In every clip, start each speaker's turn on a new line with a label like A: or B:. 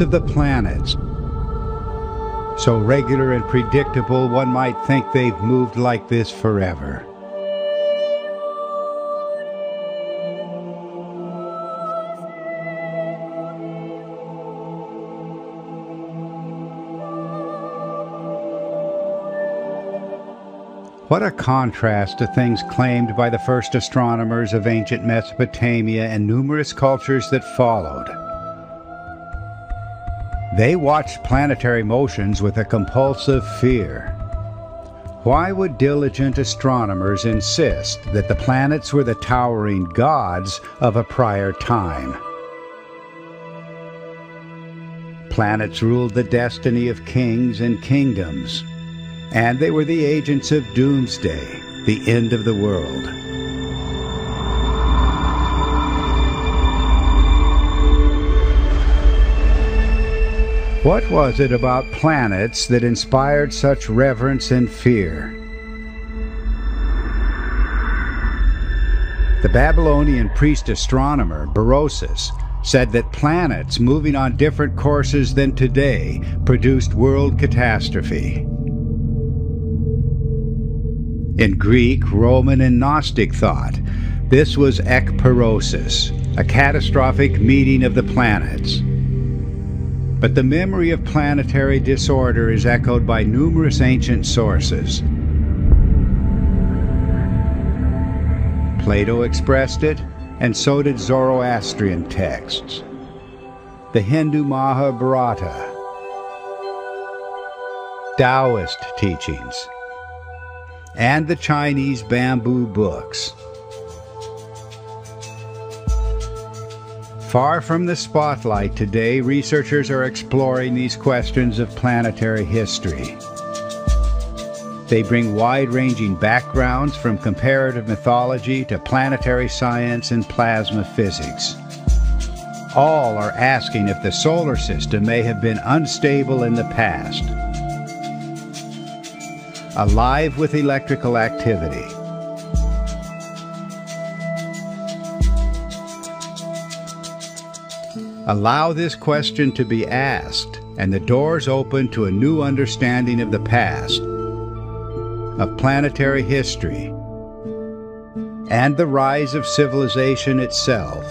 A: of the planets. So regular and predictable, one might think they've moved like this forever. What a contrast to things claimed by the first astronomers of ancient Mesopotamia and numerous cultures that followed. They watched planetary motions with a compulsive fear. Why would diligent astronomers insist that the planets were the towering gods of a prior time? Planets ruled the destiny of kings and kingdoms and they were the agents of doomsday, the end of the world. What was it about planets that inspired such reverence and fear? The Babylonian priest astronomer Berosus said that planets moving on different courses than today produced world catastrophe. In Greek, Roman, and Gnostic thought, this was ekpyrosis, a catastrophic meeting of the planets. But the memory of planetary disorder is echoed by numerous ancient sources. Plato expressed it, and so did Zoroastrian texts. The Hindu Mahabharata, Taoist teachings, and the Chinese bamboo books. Far from the spotlight today, researchers are exploring these questions of planetary history. They bring wide-ranging backgrounds from comparative mythology to planetary science and plasma physics. All are asking if the solar system may have been unstable in the past alive with electrical activity. Allow this question to be asked, and the doors open to a new understanding of the past, of planetary history, and the rise of civilization itself.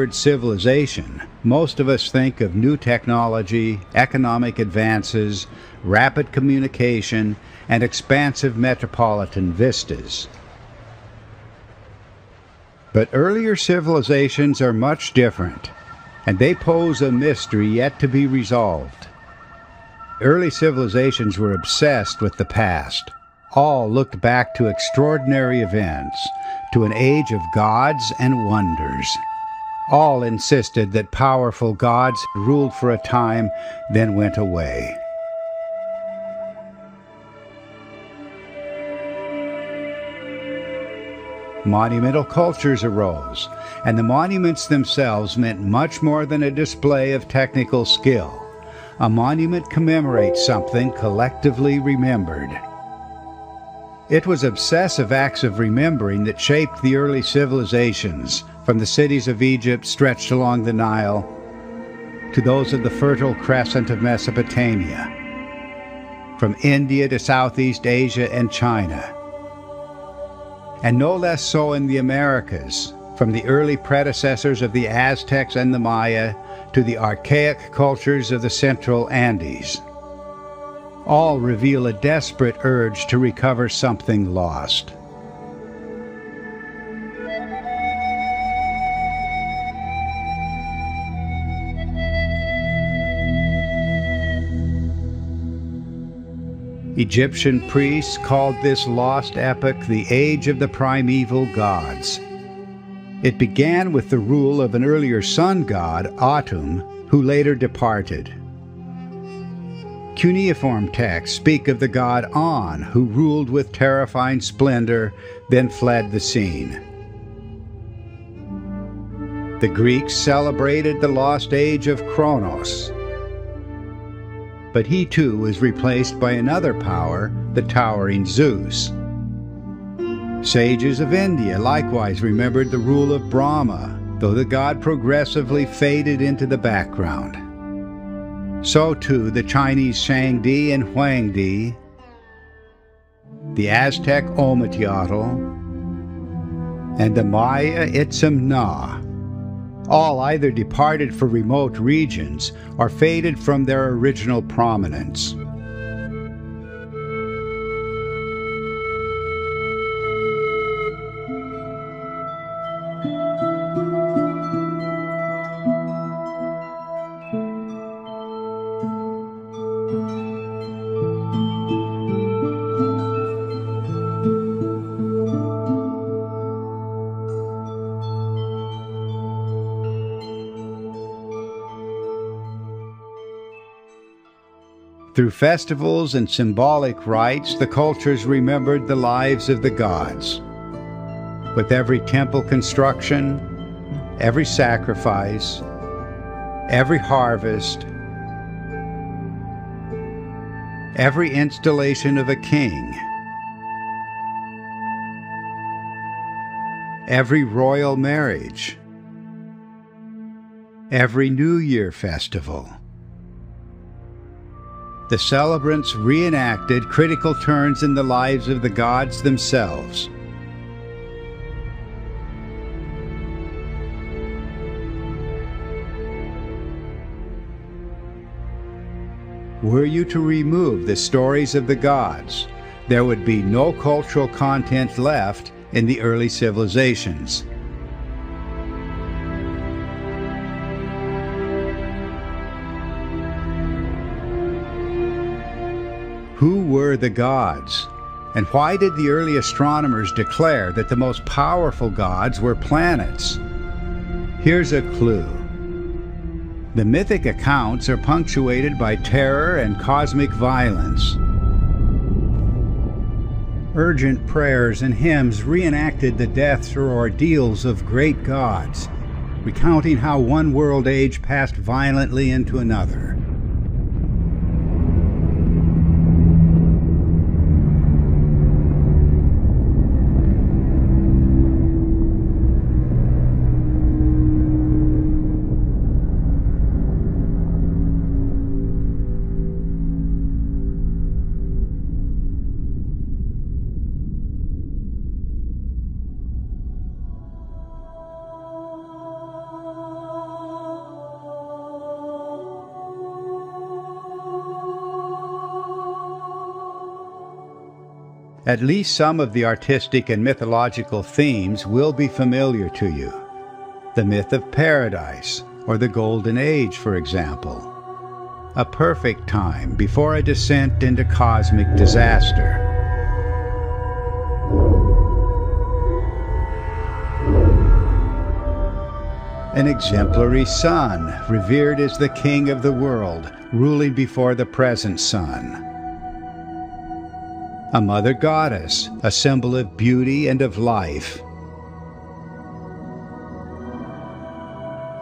A: Word civilization, most of us think of new technology, economic advances, rapid communication, and expansive metropolitan vistas. But earlier civilizations are much different, and they pose a mystery yet to be resolved. Early civilizations were obsessed with the past. All looked back to extraordinary events, to an age of gods and wonders. All insisted that powerful gods ruled for a time, then went away. Monumental cultures arose, and the monuments themselves meant much more than a display of technical skill. A monument commemorates something collectively remembered. It was obsessive acts of remembering that shaped the early civilizations, from the cities of Egypt stretched along the Nile to those of the Fertile Crescent of Mesopotamia, from India to Southeast Asia and China. And no less so in the Americas, from the early predecessors of the Aztecs and the Maya to the archaic cultures of the Central Andes all reveal a desperate urge to recover something lost. Egyptian priests called this lost epoch the Age of the Primeval Gods. It began with the rule of an earlier sun god, Atum, who later departed. Cuneiform texts speak of the god An, who ruled with terrifying splendor, then fled the scene. The Greeks celebrated the lost age of Kronos. But he too was replaced by another power, the towering Zeus. Sages of India likewise remembered the rule of Brahma, though the god progressively faded into the background. So too the Chinese Shangdi and Huangdi, the Aztec Ometeotl, and the Maya Itzam Na, all either departed for remote regions or faded from their original prominence. Through festivals and symbolic rites, the cultures remembered the lives of the gods. With every temple construction, every sacrifice, every harvest, every installation of a king, every royal marriage, every New Year festival the celebrants reenacted critical turns in the lives of the gods themselves. Were you to remove the stories of the gods, there would be no cultural content left in the early civilizations. Who were the gods? And why did the early astronomers declare that the most powerful gods were planets? Here's a clue. The mythic accounts are punctuated by terror and cosmic violence. Urgent prayers and hymns reenacted the deaths or ordeals of great gods, recounting how one world age passed violently into another. At least some of the artistic and mythological themes will be familiar to you. The myth of paradise, or the Golden Age, for example. A perfect time before a descent into cosmic disaster. An exemplary sun, revered as the king of the world, ruling before the present sun a mother goddess, a symbol of beauty and of life.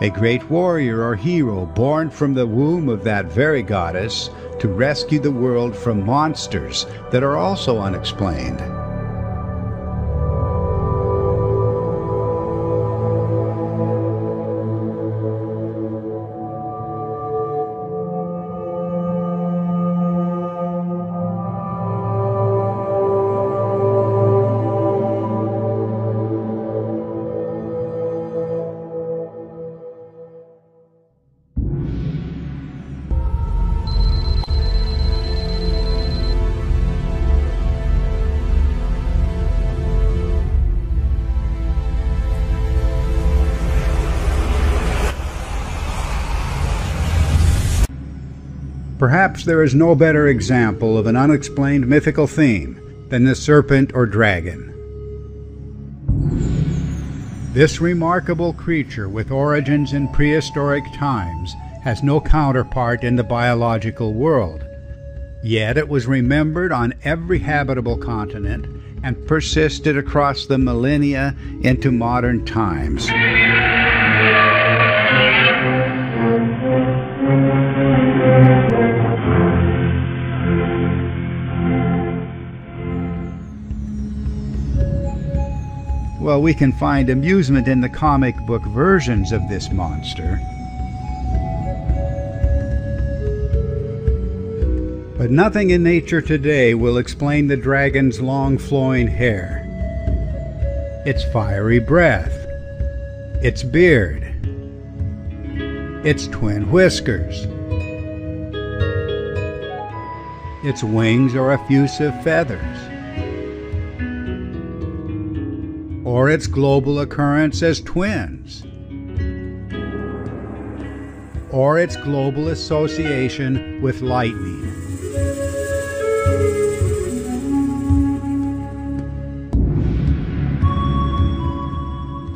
A: A great warrior or hero born from the womb of that very goddess to rescue the world from monsters that are also unexplained. Perhaps there is no better example of an unexplained mythical theme than the serpent or dragon. This remarkable creature with origins in prehistoric times has no counterpart in the biological world. Yet it was remembered on every habitable continent and persisted across the millennia into modern times. Well, we can find amusement in the comic book versions of this monster. But nothing in nature today will explain the dragon's long flowing hair, its fiery breath, its beard, its twin whiskers, its wings or effusive feathers. Or its global occurrence as twins, or its global association with lightning.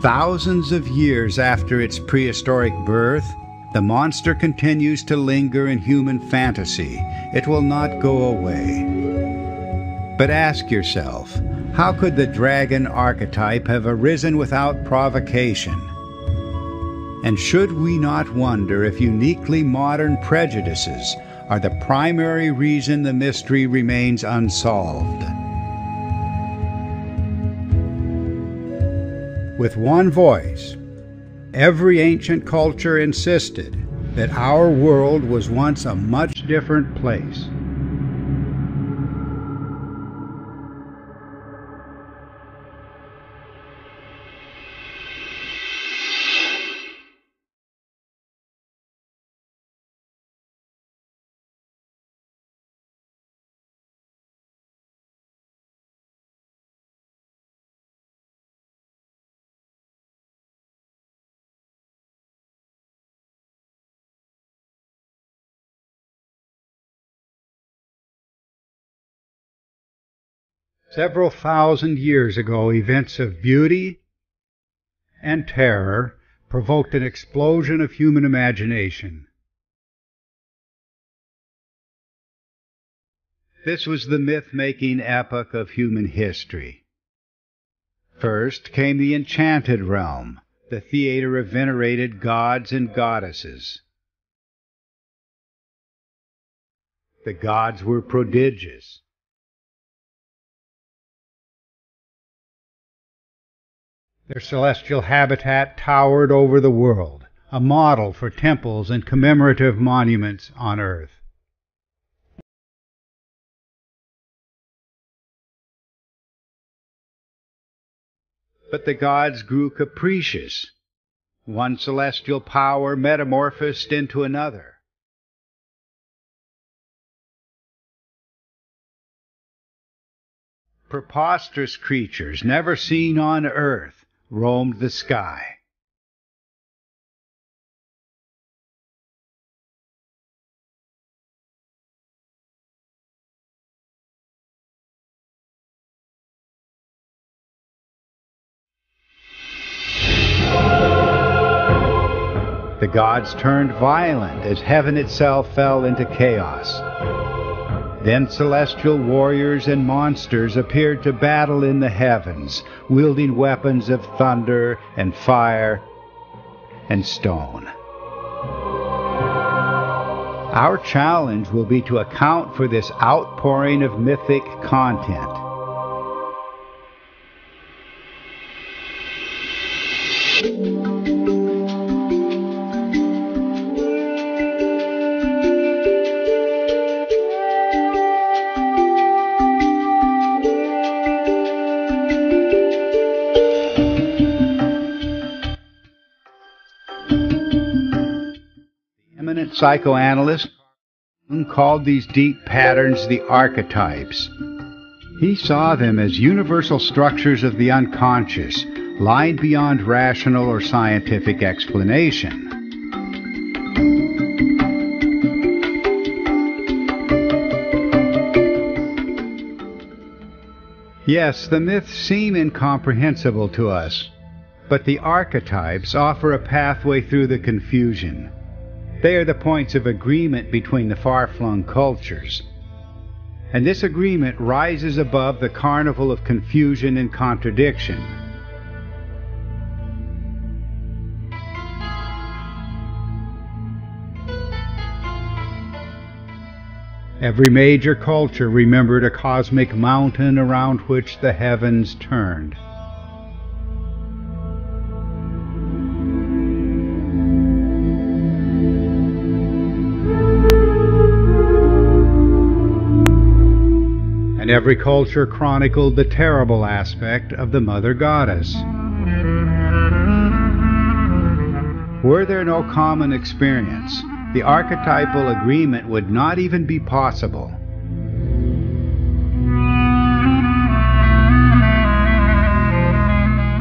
A: Thousands of years after its prehistoric birth, the monster continues to linger in human fantasy. It will not go away. But ask yourself, how could the dragon archetype have arisen without provocation? And should we not wonder if uniquely modern prejudices are the primary reason the mystery remains unsolved? With one voice, every ancient culture insisted that our world was once a much different place. Several thousand years ago, events of beauty and terror provoked an explosion of human imagination. This was the myth making epoch of human history. First came the enchanted realm, the theater of venerated gods and goddesses. The gods were prodigious. Their celestial habitat towered over the world, a model for temples and commemorative monuments on earth. But the gods grew capricious. One celestial power metamorphosed into another. Preposterous creatures never seen on earth roamed the sky. The gods turned violent as heaven itself fell into chaos. Then celestial warriors and monsters appeared to battle in the heavens, wielding weapons of thunder and fire and stone. Our challenge will be to account for this outpouring of mythic content. Psychoanalyst called these deep patterns the archetypes. He saw them as universal structures of the unconscious, lying beyond rational or scientific explanation. Yes, the myths seem incomprehensible to us, But the archetypes offer a pathway through the confusion. They are the points of agreement between the far flung cultures. And this agreement rises above the carnival of confusion and contradiction. Every major culture remembered a cosmic mountain around which the heavens turned. Every culture chronicled the terrible aspect of the Mother Goddess. Were there no common experience, the archetypal agreement would not even be possible.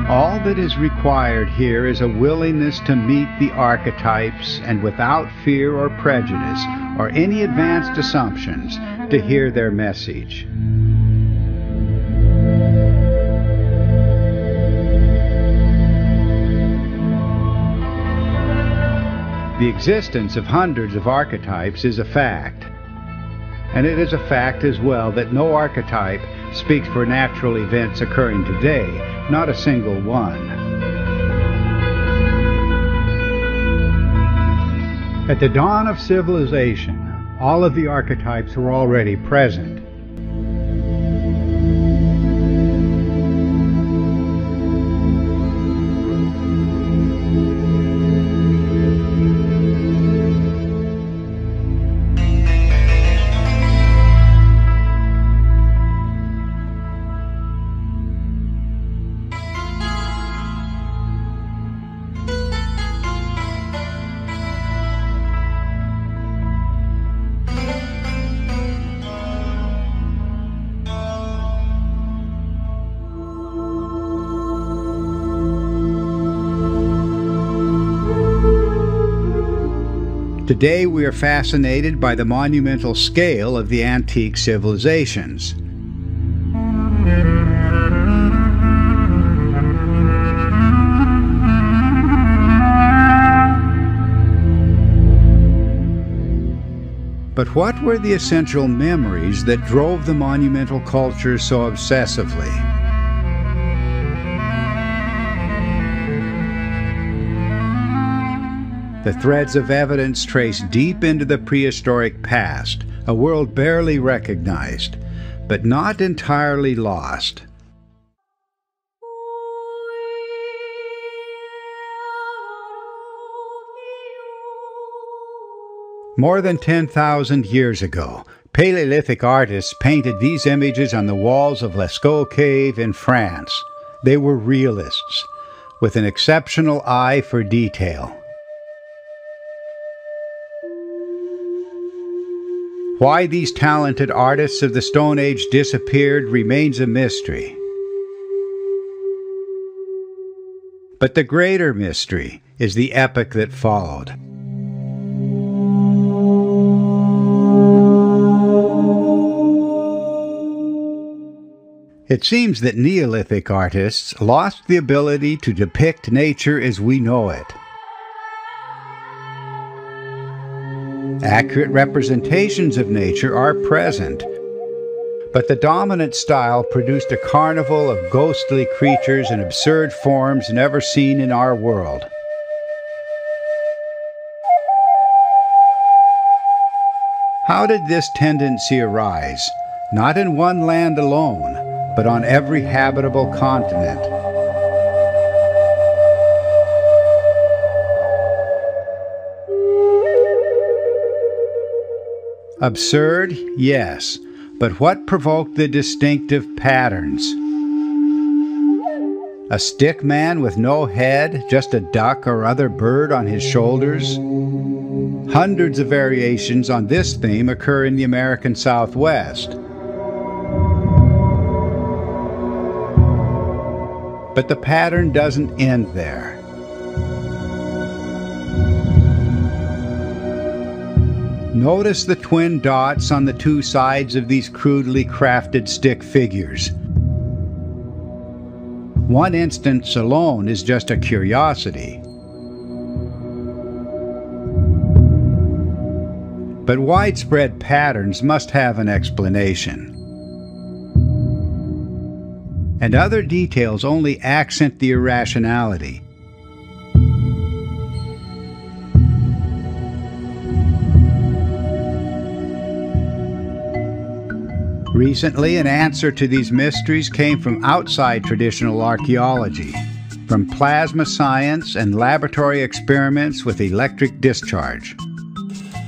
A: All that is required here is a willingness to meet the archetypes and without fear or prejudice or any advanced assumptions to hear their message. The existence of hundreds of archetypes is a fact. And it is a fact as well that no archetype speaks for natural events occurring today, not a single one. At the dawn of civilization, all of the archetypes were already present. Today we are fascinated by the monumental scale of the antique civilizations. But what were the essential memories that drove the monumental culture so obsessively? The threads of evidence trace deep into the prehistoric past, a world barely recognized, but not entirely lost. More than 10,000 years ago, Paleolithic artists painted these images on the walls of Lascaux Cave in France. They were realists, with an exceptional eye for detail. Why these talented artists of the Stone Age disappeared remains a mystery. But the greater mystery is the epoch that followed. It seems that Neolithic artists lost the ability to depict nature as we know it. Accurate representations of nature are present, but the dominant style produced a carnival of ghostly creatures and absurd forms never seen in our world. How did this tendency arise? Not in one land alone, but on every habitable continent. Absurd, yes, but what provoked the distinctive patterns? A stick man with no head, just a duck or other bird on his shoulders? Hundreds of variations on this theme occur in the American Southwest. But the pattern doesn't end there. Notice the twin dots on the two sides of these crudely crafted stick figures. One instance alone is just a curiosity. But widespread patterns must have an explanation. And other details only accent the irrationality. Recently, an answer to these mysteries came from outside traditional archaeology, from plasma science and laboratory experiments with electric discharge.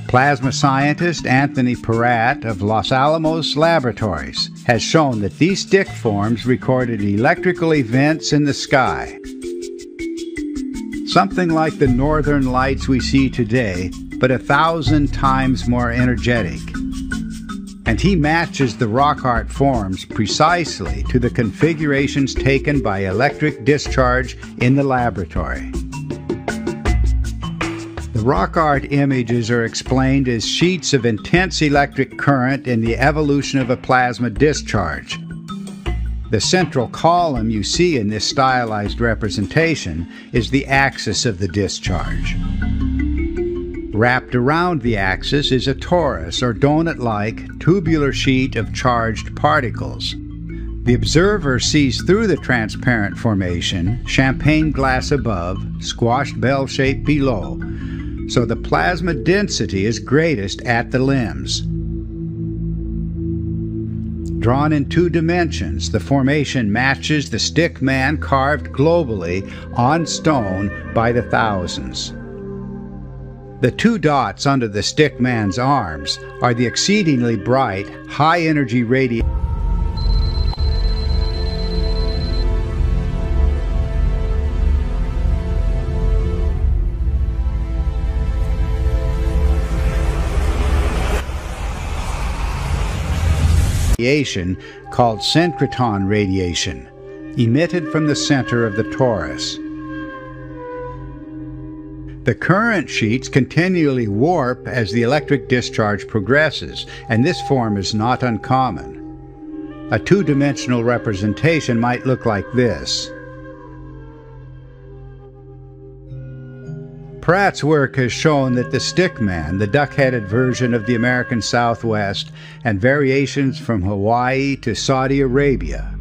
A: Plasma scientist Anthony Peratt of Los Alamos Laboratories has shown that these stick forms recorded electrical events in the sky. Something like the northern lights we see today, but a thousand times more energetic. And he matches the rock art forms precisely to the configurations taken by electric discharge in the laboratory The rock art images are explained as sheets of intense electric current in the evolution of a plasma discharge. The central column you see in this stylized representation is the axis of the discharge. Wrapped around the axis is a torus or donut-like tubular sheet of charged particles. The observer sees through the transparent formation, champagne glass above, squashed bell shape below, so the plasma density is greatest at the limbs. Drawn in two dimensions, the formation matches the stick man carved globally on stone by the thousands. The two dots under the stick man's arms are the exceedingly bright, high energy radiation. called synchrotron radiation, emitted from the center of the torus. The current sheets continually warp as the electric discharge progresses, and this form is not uncommon. A two-dimensional representation might look like this. Peratt's work has shown that the stickman, the duck-headed version of the American Southwest, and variations from Hawaii to Saudi Arabia,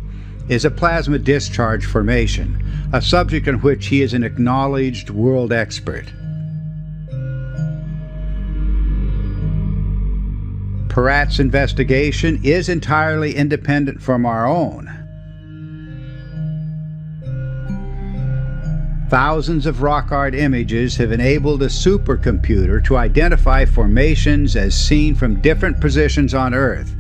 A: is a plasma discharge formation, a subject on which he is an acknowledged world expert. Peratt's investigation is entirely independent from our own. Thousands of rock art images have enabled a supercomputer to identify formations as seen from different positions on Earth.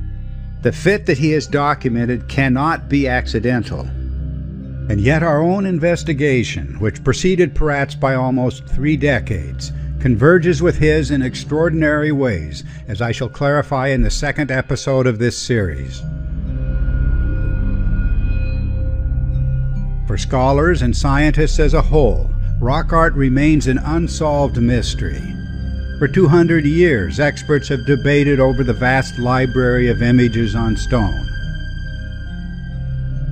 A: The fit that he has documented cannot be accidental. And yet our own investigation, which preceded Peratt's by almost three decades, converges with his in extraordinary ways, as I shall clarify in the second episode of this series. For scholars and scientists as a whole, rock art remains an unsolved mystery. For 200 years, experts have debated over the vast library of images on stone.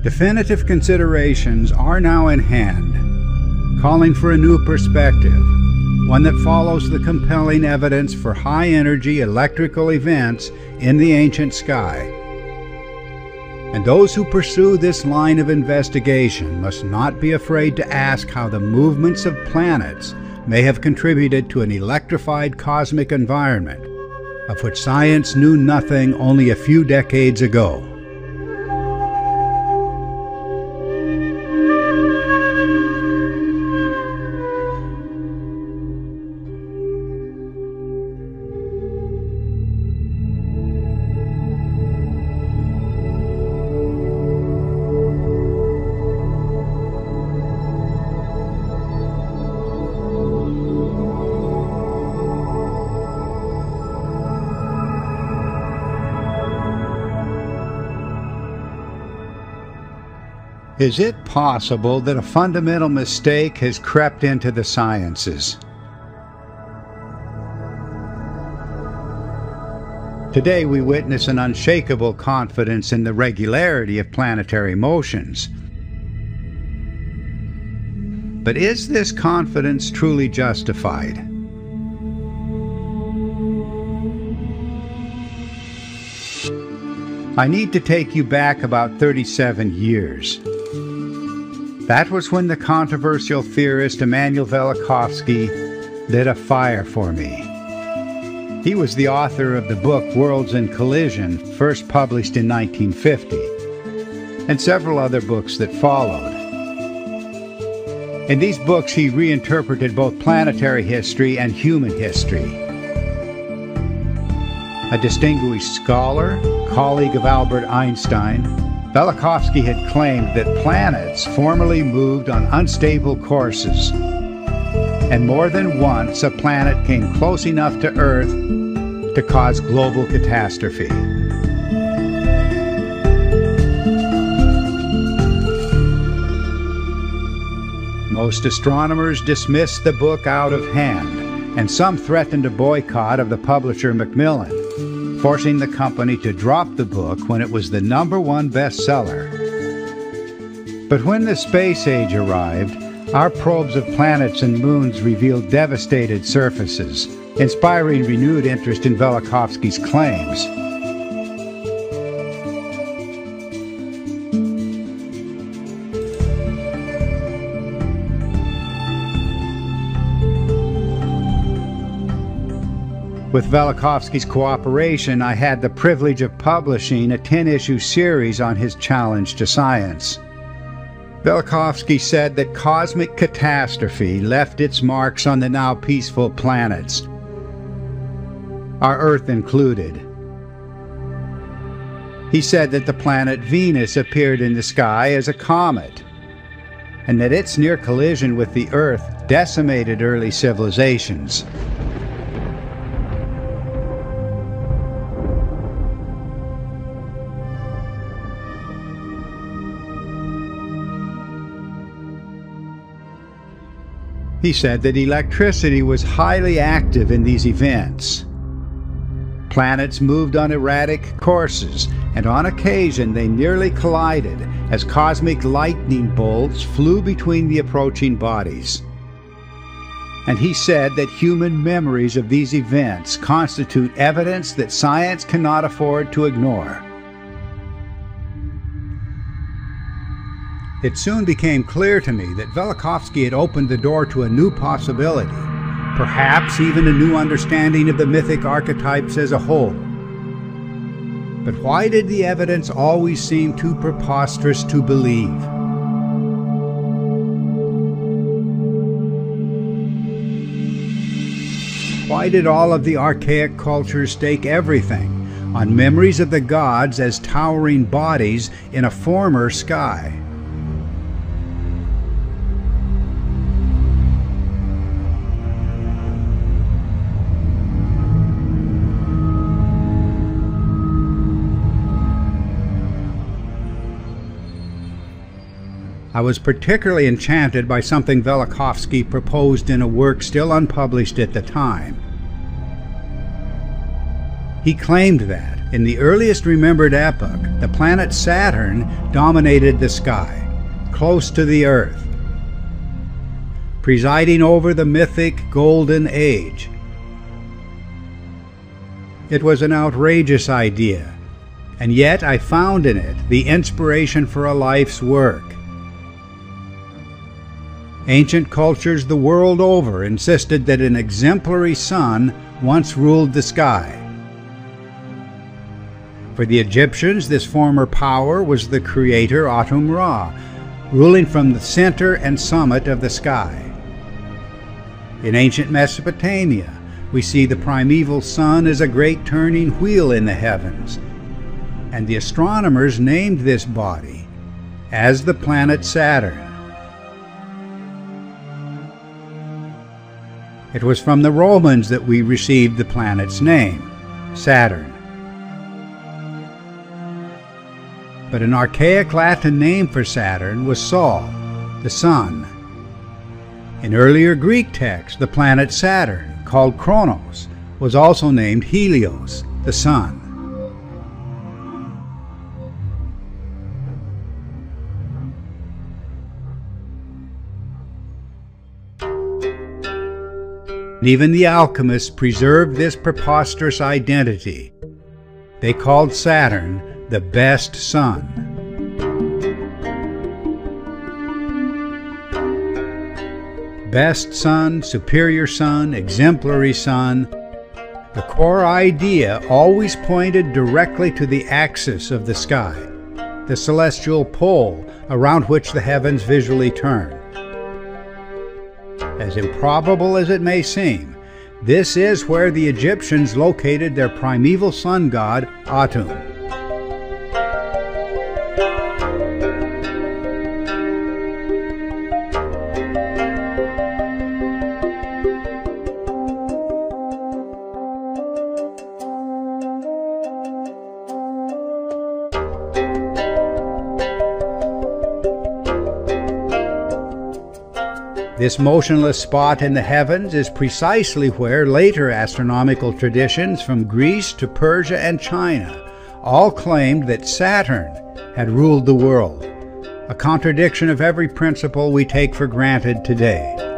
A: Definitive considerations are now in hand, calling for a new perspective, one that follows the compelling evidence for high energy electrical events in the ancient sky and those who pursue this line of investigation must not be afraid to ask how the movements of planets may have contributed to an electrified cosmic environment, of which science knew nothing only a few decades ago. Is it possible that a fundamental mistake has crept into the sciences? Today we witness an unshakable confidence in the regularity of planetary motions. But is this confidence truly justified? I need to take you back about 37 years. That was when the controversial theorist Immanuel Velikovsky lit a fire for me. He was the author of the book Worlds in Collision, first published in 1950, and several other books that followed. In these books, he reinterpreted both planetary history and human history. A distinguished scholar, colleague of Albert Einstein, Velikovsky had claimed that planets formerly moved on unstable courses, and more than once a planet came close enough to Earth to cause global catastrophe. Most astronomers dismissed the book out of hand, and some threatened a boycott of the publisher Macmillan forcing the company to drop the book when it was the number one bestseller. But when the space age arrived, our probes of planets and moons revealed devastated surfaces, inspiring renewed interest in Velikovsky's claims. Velikovsky's cooperation, I had the privilege of publishing a 10 issue series on his challenge to science. Velikovsky said that cosmic catastrophe left its marks on the now peaceful planets, our Earth included. He said that the planet Venus appeared in the sky as a comet, and that its near collision with the Earth decimated early civilizations. He said that electricity was highly active in these events. Planets moved on erratic courses, and on occasion they nearly collided as cosmic lightning bolts flew between the approaching bodies. And he said that human memories of these events constitute evidence that science cannot afford to ignore. It soon became clear to me that Velikovsky had opened the door to a new possibility, perhaps even a new understanding of the mythic archetypes as a whole. But why did the evidence always seem too preposterous to believe? Why did all of the archaic cultures stake everything on memories of the gods as towering bodies in a former sky? I was particularly enchanted by something Velikovsky proposed in a work still unpublished at the time. He claimed that, in the earliest remembered epoch, the planet Saturn dominated the sky, close to the Earth, presiding over the mythic Golden Age. It was an outrageous idea, and yet I found in it the inspiration for a life's work. Ancient cultures the world over insisted that an exemplary sun once ruled the sky. For the Egyptians, this former power was the creator Atum Ra, ruling from the center and summit of the sky. In ancient Mesopotamia, we see the primeval sun as a great turning wheel in the heavens, and the astronomers named this body as the planet Saturn. It was from the Romans that we received the planet's name, Saturn. But an archaic Latin name for Saturn was Sol, the sun. In earlier Greek texts, the planet Saturn, called Kronos, was also named Helios, the sun. Even the alchemists preserved this preposterous identity. They called Saturn the best sun. Best sun, superior sun, exemplary sun. The core idea always pointed directly to the axis of the sky, the celestial pole around which the heavens visually turn. As improbable as it may seem, this is where the Egyptians located their primeval sun god, Atum. This motionless spot in the heavens is precisely where later astronomical traditions from Greece to Persia and China all claimed that Saturn had ruled the world, a contradiction of every principle we take for granted today.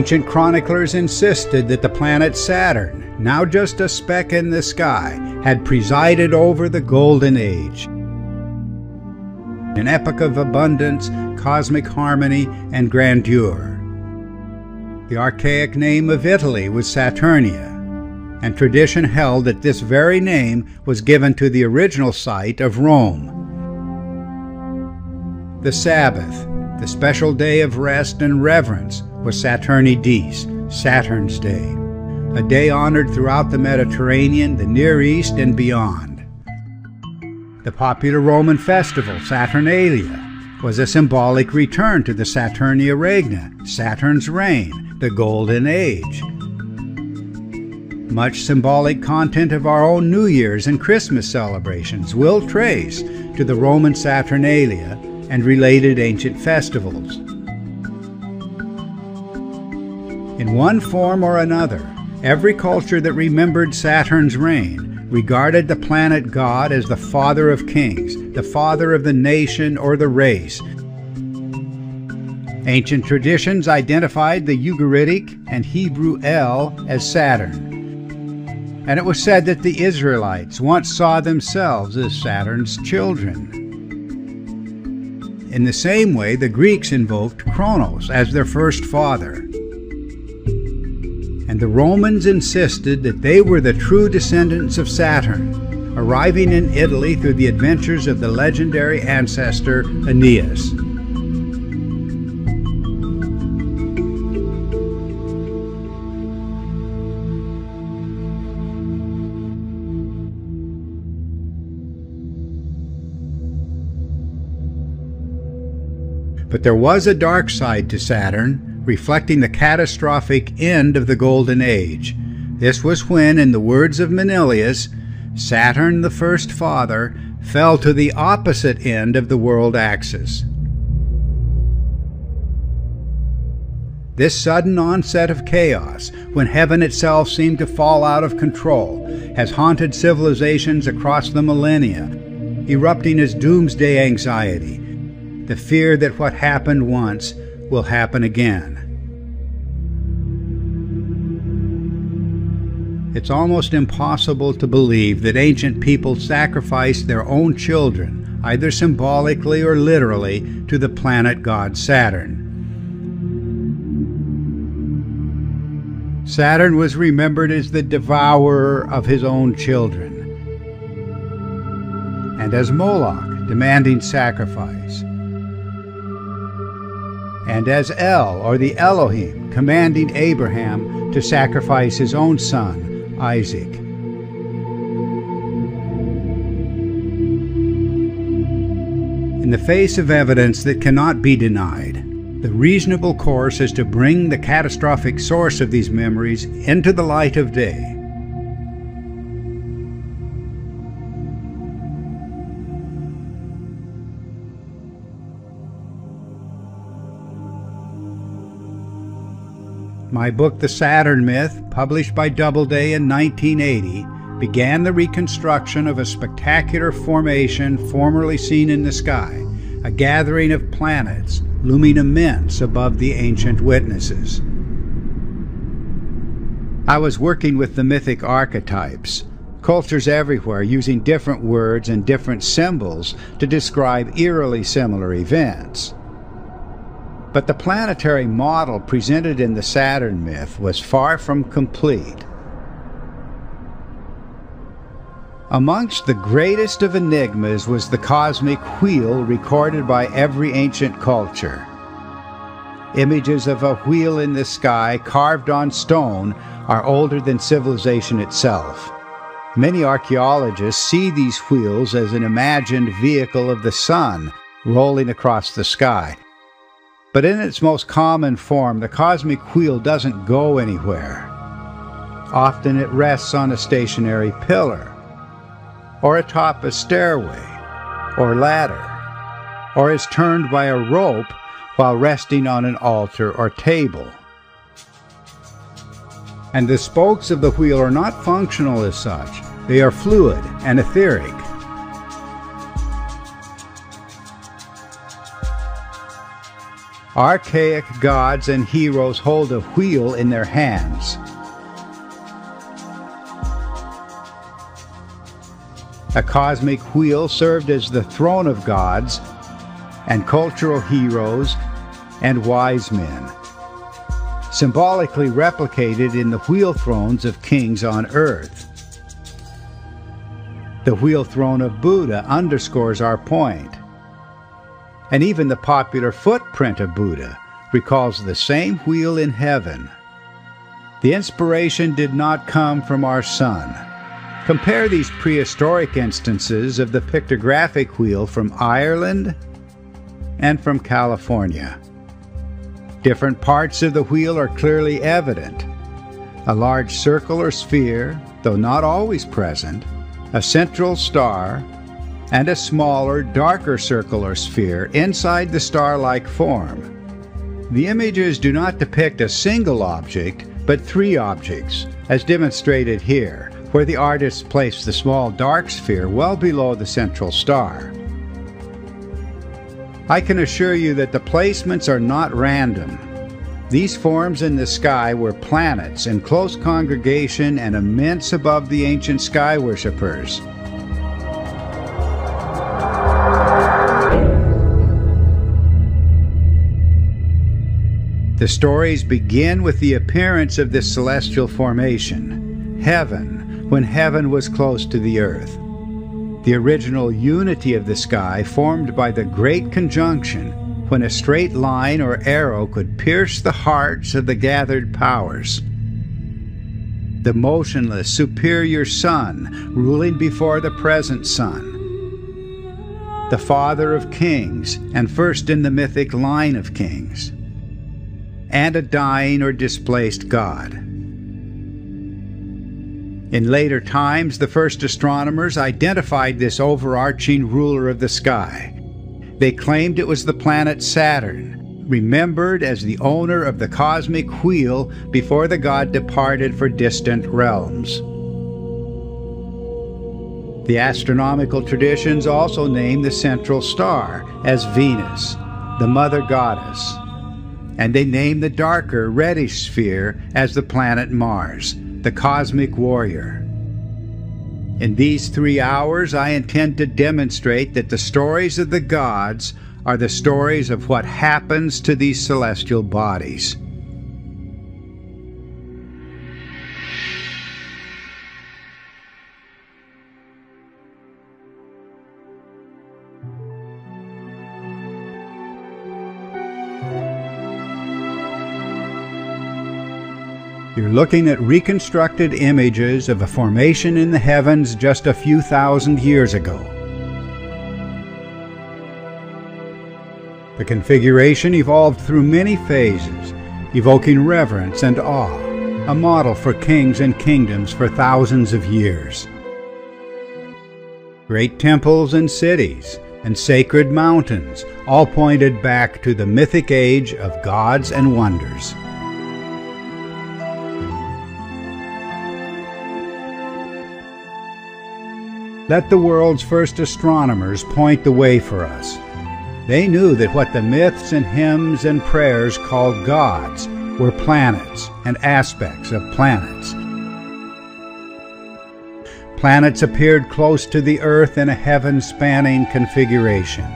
A: Ancient chroniclers insisted that the planet Saturn, now just a speck in the sky, had presided over the Golden Age. An epoch of abundance, cosmic harmony, and grandeur. The archaic name of Italy was Saturnia, and tradition held that this very name was given to the original site of Rome. The Sabbath, the special day of rest and reverence, was Saturni Dies, Saturn's Day, a day honored throughout the Mediterranean, the Near East, and beyond. The popular Roman festival, Saturnalia, was a symbolic return to the Saturnia Regna, Saturn's reign, the Golden Age. Much symbolic content of our own New Year's and Christmas celebrations will trace to the Roman Saturnalia and related ancient festivals. In one form or another, every culture that remembered Saturn's reign regarded the planet god as the father of kings, the father of the nation or the race. Ancient traditions identified the Ugaritic and Hebrew El as Saturn. And it was said that the Israelites once saw themselves as Saturn's children. In the same way, the Greeks invoked Kronos as their first father the Romans insisted that they were the true descendants of Saturn, arriving in Italy through the adventures of the legendary ancestor Aeneas. But there was a dark side to Saturn reflecting the catastrophic end of the Golden Age. This was when, in the words of Manilius, Saturn, the first father, fell to the opposite end of the world axis. This sudden onset of chaos, when heaven itself seemed to fall out of control, has haunted civilizations across the millennia, erupting as doomsday anxiety, the fear that what happened once will happen again. It's almost impossible to believe that ancient people sacrificed their own children, either symbolically or literally, to the planet god Saturn. Saturn was remembered as the devourer of his own children, and as Moloch, demanding sacrifice and as El, or the Elohim, commanding Abraham to sacrifice his own son, Isaac. In the face of evidence that cannot be denied, the reasonable course is to bring the catastrophic source of these memories into the light of day my book The Saturn Myth, published by Doubleday in 1980, began the reconstruction of a spectacular formation formerly seen in the sky, a gathering of planets looming immense above the ancient witnesses. I was working with the mythic archetypes, cultures everywhere using different words and different symbols to describe eerily similar events. But the planetary model presented in the Saturn myth was far from complete. Amongst the greatest of enigmas was the cosmic wheel recorded by every ancient culture. Images of a wheel in the sky carved on stone are older than civilization itself. Many archaeologists see these wheels as an imagined vehicle of the sun rolling across the sky, but in its most common form, the cosmic wheel doesn't go anywhere. Often it rests on a stationary pillar, or atop a stairway, or ladder, or is turned by a rope while resting on an altar or table. And the spokes of the wheel are not functional as such, they are fluid and etheric. Archaic gods and heroes hold a wheel in their hands. A cosmic wheel served as the throne of gods and cultural heroes and wise men, symbolically replicated in the wheel thrones of kings on earth. The wheel throne of Buddha underscores our point and even the popular footprint of Buddha recalls the same wheel in heaven. The inspiration did not come from our sun. Compare these prehistoric instances of the pictographic wheel from Ireland and from California. Different parts of the wheel are clearly evident. A large circle or sphere, though not always present, a central star, and a smaller, darker circle or sphere inside the star-like form. The images do not depict a single object, but three objects, as demonstrated here, where the artist placed the small dark sphere well below the central star. I can assure you that the placements are not random. These forms in the sky were planets in close congregation and immense above the ancient sky worshippers. The stories begin with the appearance of this celestial formation, heaven, when heaven was close to the earth. The original unity of the sky formed by the Great Conjunction, when a straight line or arrow could pierce the hearts of the gathered powers. The motionless, superior sun, ruling before the present sun. The father of kings, and first in the mythic line of kings and a dying or displaced god. In later times, the first astronomers identified this overarching ruler of the sky. They claimed it was the planet Saturn, remembered as the owner of the cosmic wheel before the god departed for distant realms. The astronomical traditions also name the central star as Venus, the mother goddess, and they name the darker reddish sphere as the planet Mars, the cosmic warrior. In these three hours, I intend to demonstrate that the stories of the gods are the stories of what happens to these celestial bodies. You're looking at reconstructed images of a formation in the heavens just a few thousand years ago. The configuration evolved through many phases, evoking reverence and awe, a model for kings and kingdoms for thousands of years. Great temples and cities, and sacred mountains all pointed back to the mythic age of gods and wonders. Let the world's first astronomers point the way for us. They knew that what the myths and hymns and prayers called gods were planets and aspects of planets. Planets appeared close to the Earth in a heaven spanning configuration.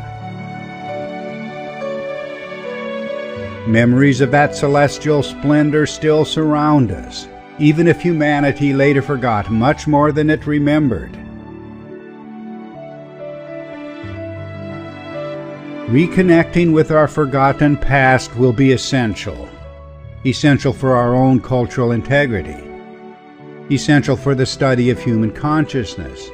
A: Memories of that celestial splendor still surround us, even if humanity later forgot much more than it remembered. Reconnecting with our forgotten past will be essential. Essential for our own cultural integrity. Essential for the study of human consciousness.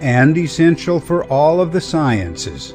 A: And essential for all of the sciences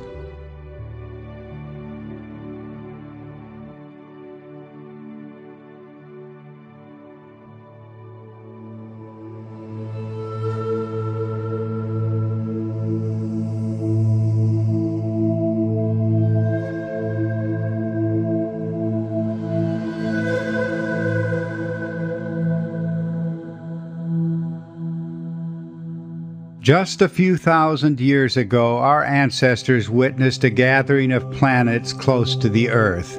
A: Just a few thousand years ago, our ancestors witnessed a gathering of planets close to the Earth.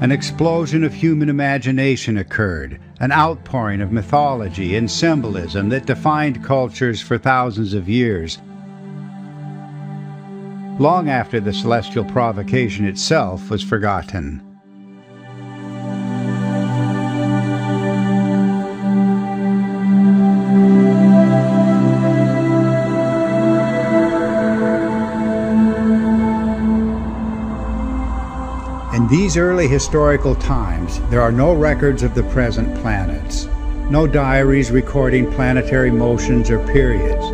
A: An explosion of human imagination occurred, an outpouring of mythology and symbolism that defined cultures for thousands of years long after the celestial provocation itself was forgotten. In these early historical times, there are no records of the present planets, no diaries recording planetary motions or periods,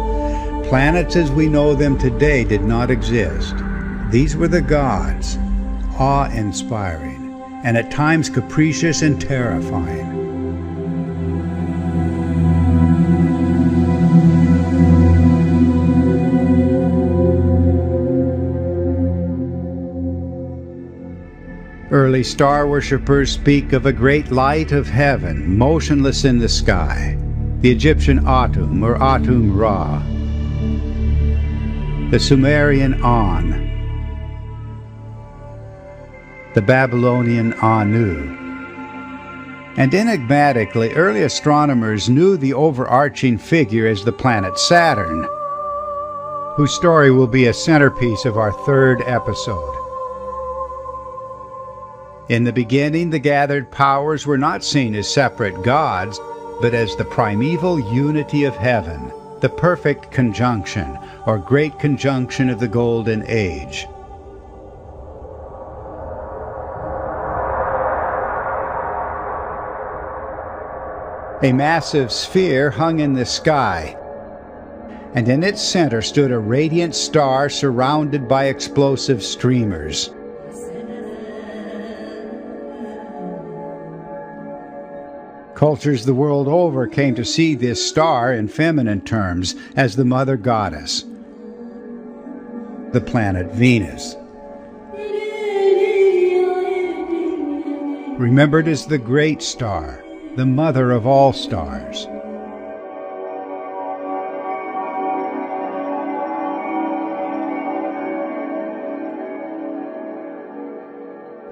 A: Planets as we know them today did not exist. These were the gods, awe inspiring, and at times capricious and terrifying. Early star worshippers speak of a great light of heaven motionless in the sky, the Egyptian Atum or Atum Ra, the Sumerian An, the Babylonian Anu. And enigmatically, early astronomers knew the overarching figure as the planet Saturn, whose story will be a centerpiece of our third episode. In the beginning, the gathered powers were not seen as separate gods, but as the primeval unity of heaven, the perfect conjunction, or Great Conjunction of the Golden Age. A massive sphere hung in the sky, and in its center stood a radiant star surrounded by explosive streamers. Cultures the world over came to see this star in feminine terms as the mother goddess the planet Venus. Remembered as the great star, the mother of all stars.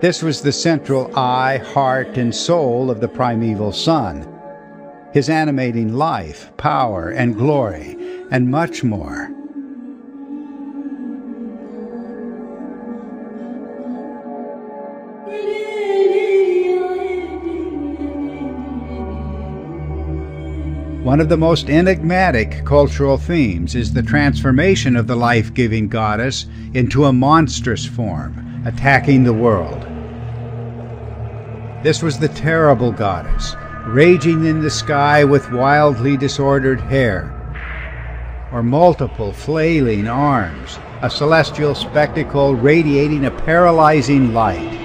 A: This was the central eye, heart, and soul of the primeval sun, his animating life, power, and glory, and much more. One of the most enigmatic cultural themes is the transformation of the life giving goddess into a monstrous form, attacking the world. This was the terrible goddess, raging in the sky with wildly disordered hair, or multiple flailing arms, a celestial spectacle radiating a paralyzing light.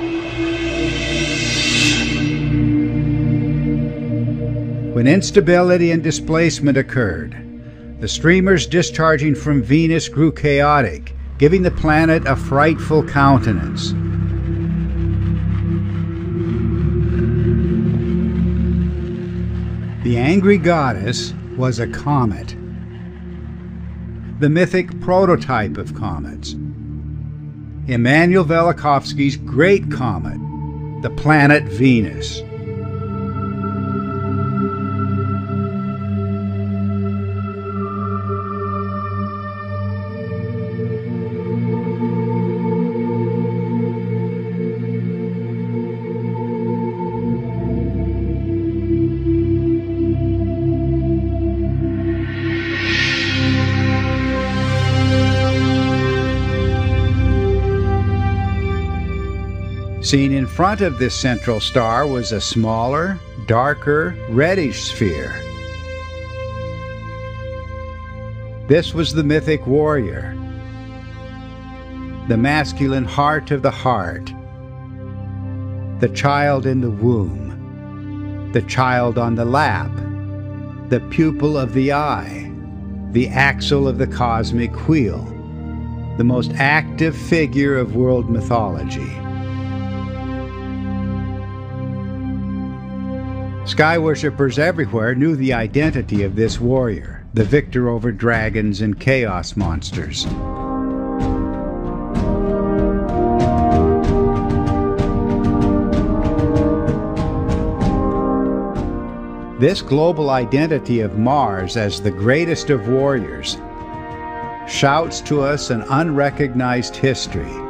A: When instability and displacement occurred, the streamers discharging from Venus grew chaotic, giving the planet a frightful countenance. The angry goddess was a comet, the mythic prototype of comets. Immanuel Velikovsky's great comet, the planet Venus. Front of this central star was a smaller, darker, reddish sphere. This was the mythic warrior, the masculine heart of the heart, the child in the womb, the child on the lap, the pupil of the eye, the axle of the cosmic wheel, the most active figure of world mythology. Sky worshippers everywhere knew the identity of this warrior, the victor over dragons and chaos monsters. This global identity of Mars as the greatest of warriors shouts to us an unrecognized history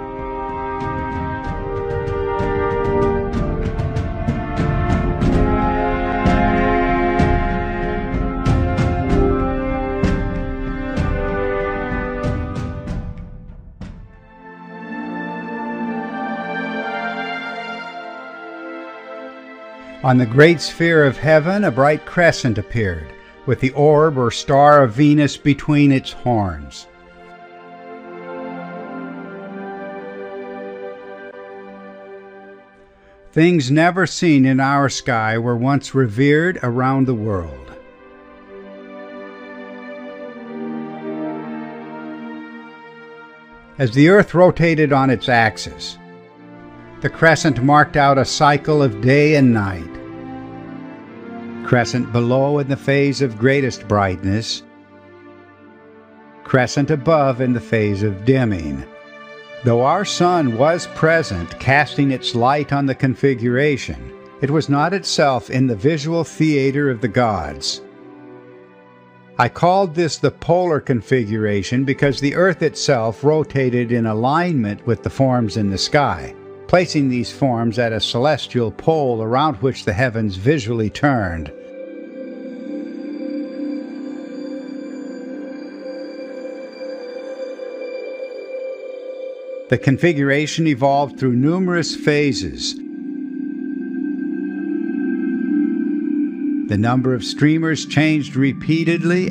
A: On the great sphere of heaven, a bright crescent appeared, with the orb or star of Venus between its horns. Things never seen in our sky were once revered around the world. As the Earth rotated on its axis, the crescent marked out a cycle of day and night. Crescent below in the phase of greatest brightness, crescent above in the phase of dimming. Though our sun was present, casting its light on the configuration, it was not itself in the visual theater of the gods. I called this the polar configuration because the Earth itself rotated in alignment with the forms in the sky placing these forms at a celestial pole around which the heavens visually turned. The configuration evolved through numerous phases. The number of streamers changed repeatedly,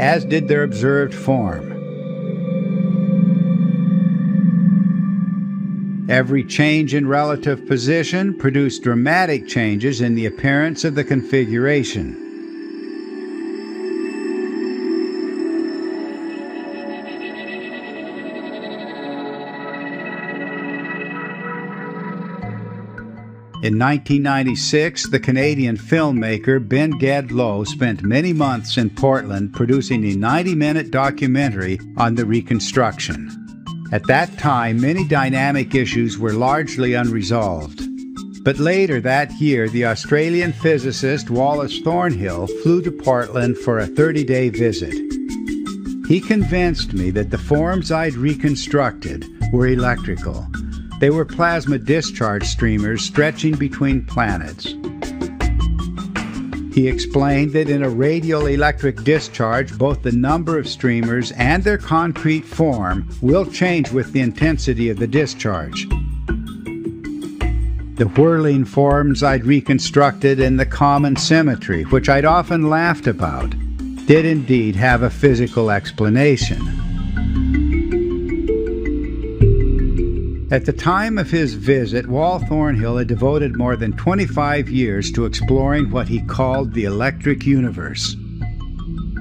A: as did their observed form. Every change in relative position produced dramatic changes in the appearance of the configuration. In 1996, the Canadian filmmaker Ben Gadlow spent many months in Portland producing a 90 minute documentary on the reconstruction. At that time, many dynamic issues were largely unresolved. But later that year, the Australian physicist Wallace Thornhill flew to Portland for a 30 day visit. He convinced me that the forms I'd reconstructed were electrical. They were plasma discharge streamers stretching between planets. He explained that in a radial electric discharge, both the number of streamers and their concrete form will change with the intensity of the discharge. The whirling forms I'd reconstructed and the common symmetry, which I'd often laughed about, did indeed have a physical explanation. At the time of his visit, Wal Thornhill had devoted more than 25 years to exploring what he called the electric universe.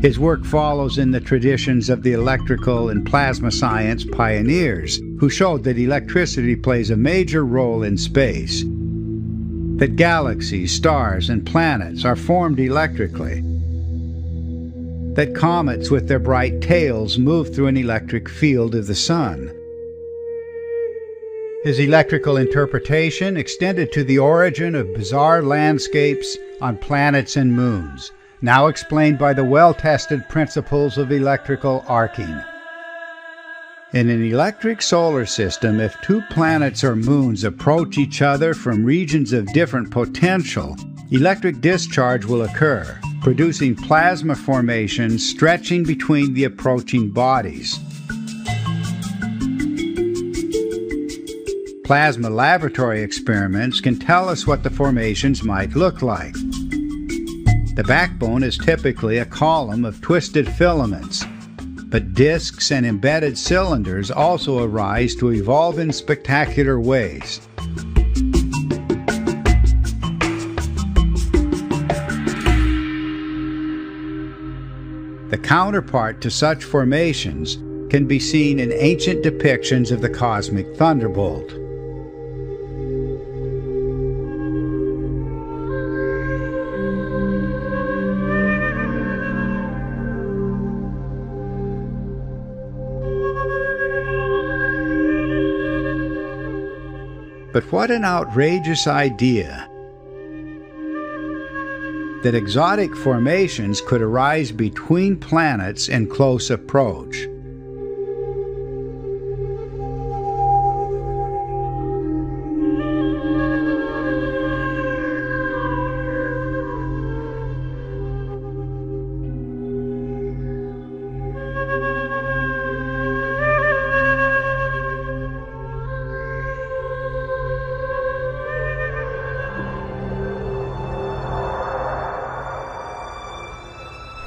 A: His work follows in the traditions of the electrical and plasma science pioneers, who showed that electricity plays a major role in space, that galaxies, stars, and planets are formed electrically, that comets with their bright tails move through an electric field of the sun, his electrical interpretation extended to the origin of bizarre landscapes on planets and moons, now explained by the well tested principles of electrical arcing. In an electric solar system, if two planets or moons approach each other from regions of different potential, electric discharge will occur, producing plasma formations stretching between the approaching bodies. Plasma laboratory experiments can tell us what the formations might look like. The backbone is typically a column of twisted filaments, but disks and embedded cylinders also arise to evolve in spectacular ways. The counterpart to such formations can be seen in ancient depictions of the cosmic thunderbolt. But what an outrageous idea! That exotic formations could arise between planets in close approach.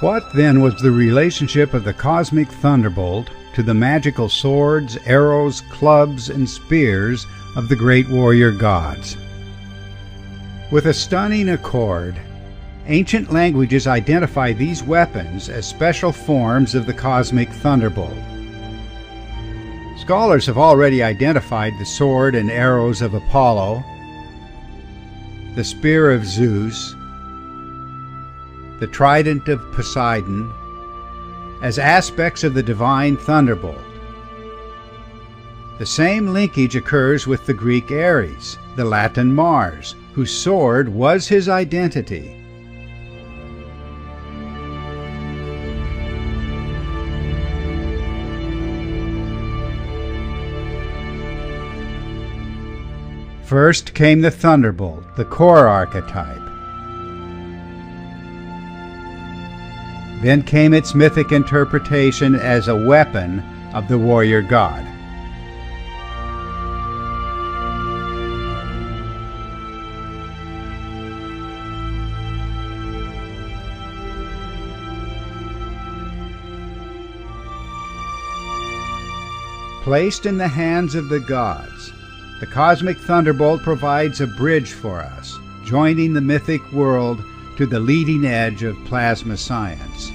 A: What then was the relationship of the cosmic thunderbolt to the magical swords, arrows, clubs, and spears of the great warrior gods? With a stunning accord, ancient languages identify these weapons as special forms of the cosmic thunderbolt. Scholars have already identified the sword and arrows of Apollo, the spear of Zeus, the trident of Poseidon, as aspects of the divine thunderbolt. The same linkage occurs with the Greek Ares, the Latin Mars, whose sword was his identity. First came the thunderbolt, the core archetype. Then came its mythic interpretation as a weapon of the warrior god. Placed in the hands of the gods, the cosmic thunderbolt provides a bridge for us, joining the mythic world to the leading edge of plasma science.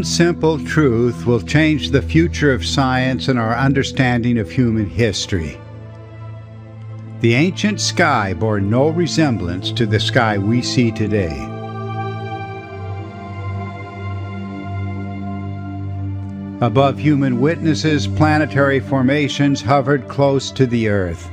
A: One simple truth will change the future of science and our understanding of human history. The ancient sky bore no resemblance to the sky we see today. Above human witnesses, planetary formations hovered close to the Earth.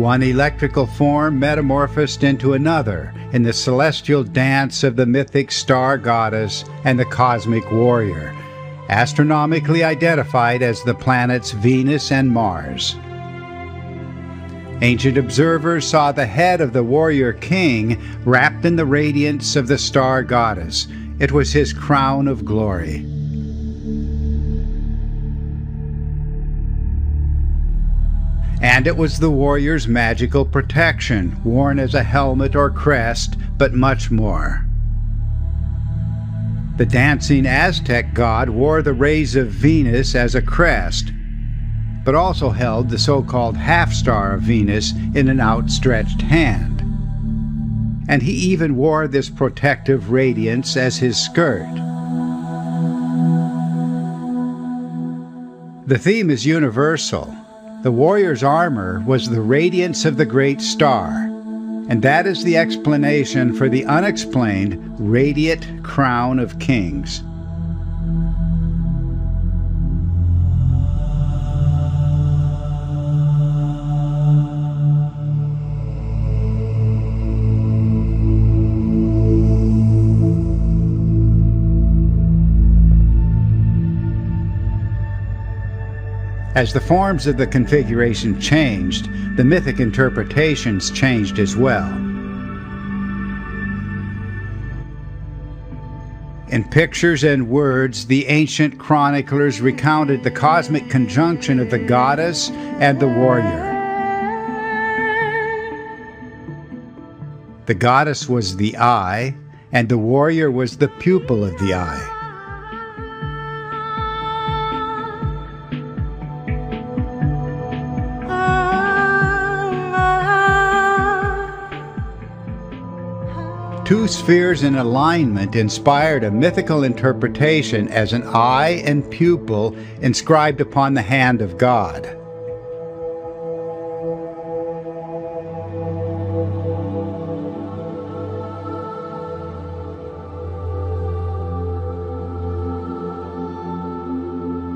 A: One electrical form metamorphosed into another in the celestial dance of the mythic star goddess and the cosmic warrior, astronomically identified as the planets Venus and Mars. Ancient observers saw the head of the warrior king wrapped in the radiance of the star goddess. It was his crown of glory. And it was the warrior's magical protection, worn as a helmet or crest, but much more. The dancing Aztec god wore the rays of Venus as a crest, but also held the so called half star of Venus in an outstretched hand. And he even wore this protective radiance as his skirt. The theme is universal. The warrior's armor was the radiance of the great star, and that is the explanation for the unexplained radiant crown of kings. As the forms of the configuration changed, the mythic interpretations changed as well. In pictures and words, the ancient chroniclers recounted the cosmic conjunction of the goddess and the warrior. The goddess was the eye, and the warrior was the pupil of the eye. Two spheres in alignment inspired a mythical interpretation as an eye and pupil inscribed upon the hand of God.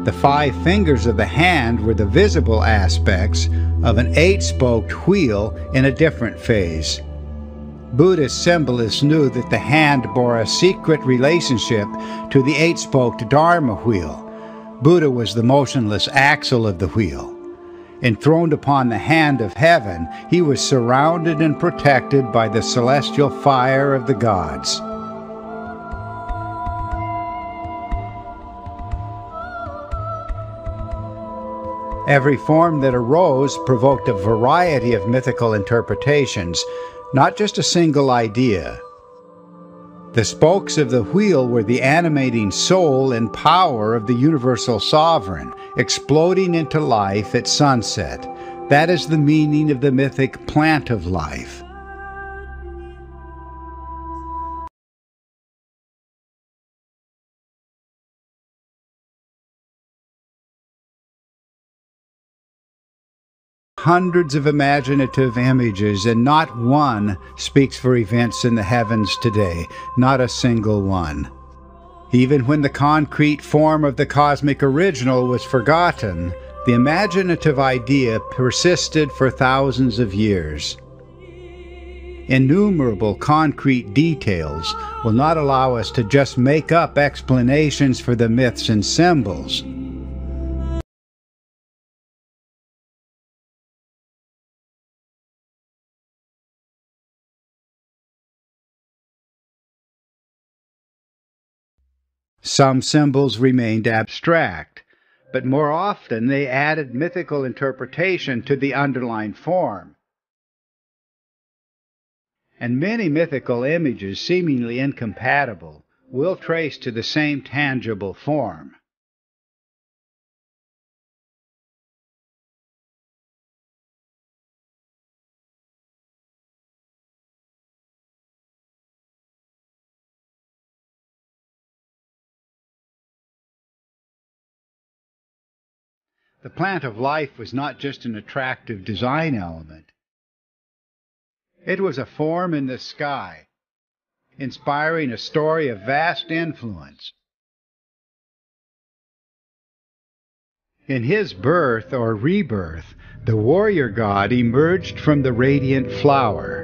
A: The five fingers of the hand were the visible aspects of an eight-spoked wheel in a different phase. Buddhist symbolists knew that the hand bore a secret relationship to the eight spoked Dharma wheel. Buddha was the motionless axle of the wheel. Enthroned upon the hand of heaven, he was surrounded and protected by the celestial fire of the gods. Every form that arose provoked a variety of mythical interpretations, not just a single idea. The spokes of the wheel were the animating soul and power of the universal sovereign, exploding into life at sunset. That is the meaning of the mythic plant of life. Hundreds of imaginative images, and not one speaks for events in the heavens today, not a single one. Even when the concrete form of the cosmic original was forgotten, the imaginative idea persisted for thousands of years. Innumerable concrete details will not allow us to just make up explanations for the myths and symbols. Some symbols remained abstract, but more often they added mythical interpretation to the underlying form. And many mythical images, seemingly incompatible, will trace to the same tangible form. The plant of life was not just an attractive design element. It was a form in the sky, inspiring a story of vast influence. In his birth or rebirth, the warrior god emerged from the radiant flower.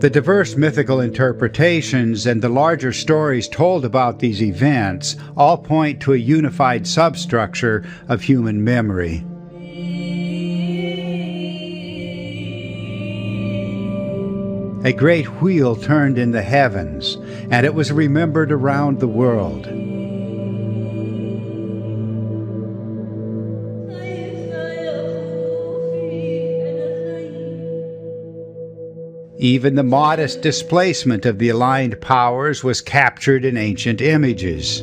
A: The diverse mythical interpretations and the larger stories told about these events all point to a unified substructure of human memory. A great wheel turned in the heavens, and it was remembered around the world. Even the modest displacement of the aligned powers was captured in ancient images.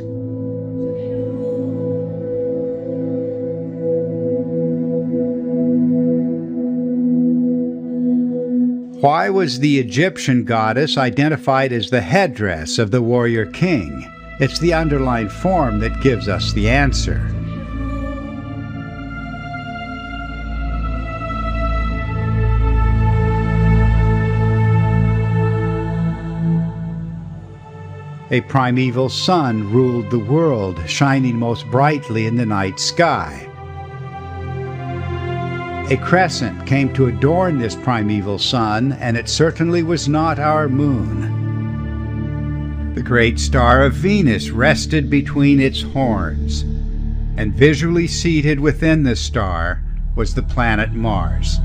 A: Why was the Egyptian goddess identified as the headdress of the warrior king? It's the underlying form that gives us the answer. A primeval sun ruled the world, shining most brightly in the night sky. A crescent came to adorn this primeval sun, and it certainly was not our moon. The great star of Venus rested between its horns, and visually seated within the star was the planet Mars.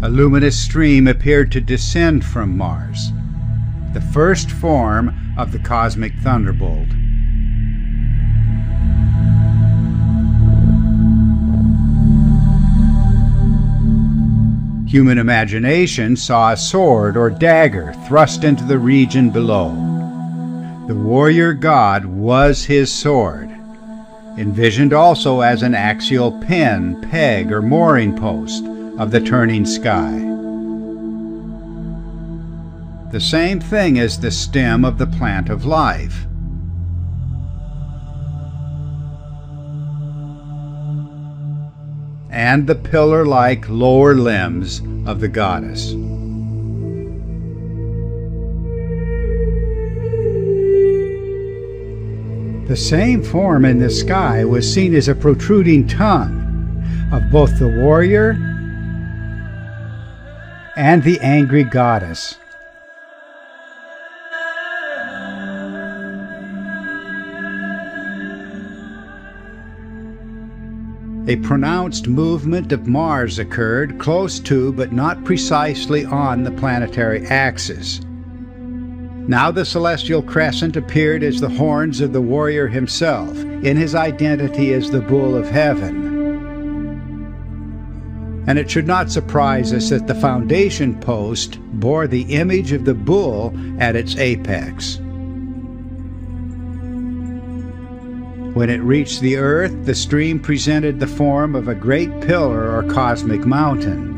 A: A luminous stream appeared to descend from Mars, the first form of the cosmic thunderbolt. Human imagination saw a sword or dagger thrust into the region below. The warrior god was his sword, envisioned also as an axial pin, peg, or mooring post of the turning sky. The same thing as the stem of the plant of life. and the pillar like lower limbs of the goddess. The same form in the sky was seen as a protruding tongue of both the warrior and the angry goddess. A pronounced movement of Mars occurred close to but not precisely on the planetary axis. Now the celestial crescent appeared as the horns of the warrior himself, in his identity as the bull of heaven. And it should not surprise us that the foundation post bore the image of the bull at its apex. When it reached the earth, the stream presented the form of a great pillar or cosmic mountain.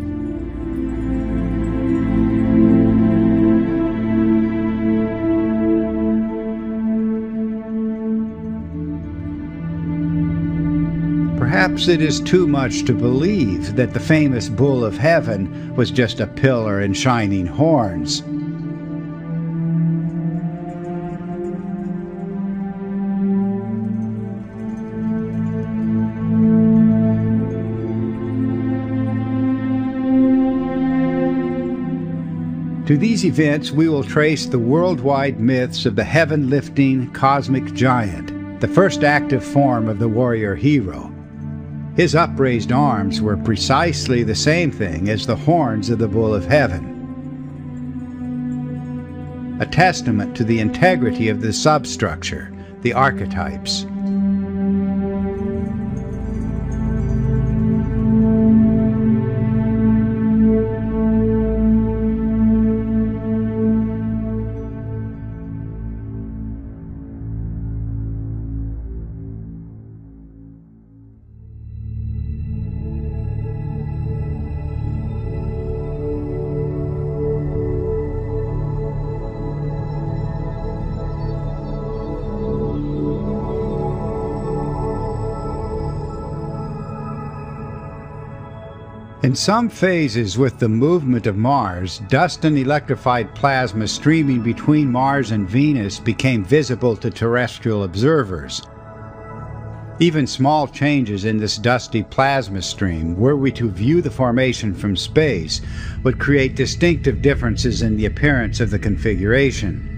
A: Perhaps it is too much to believe that the famous bull of heaven was just a pillar and shining horns. To these events, we will trace the worldwide myths of the heaven lifting cosmic giant, the first active form of the warrior hero. His upraised arms were precisely the same thing as the horns of the bull of heaven. A testament to the integrity of the substructure, the archetypes. In some phases with the movement of Mars, dust and electrified plasma streaming between Mars and Venus became visible to terrestrial observers. Even small changes in this dusty plasma stream, were we to view the formation from space, would create distinctive differences in the appearance of the configuration.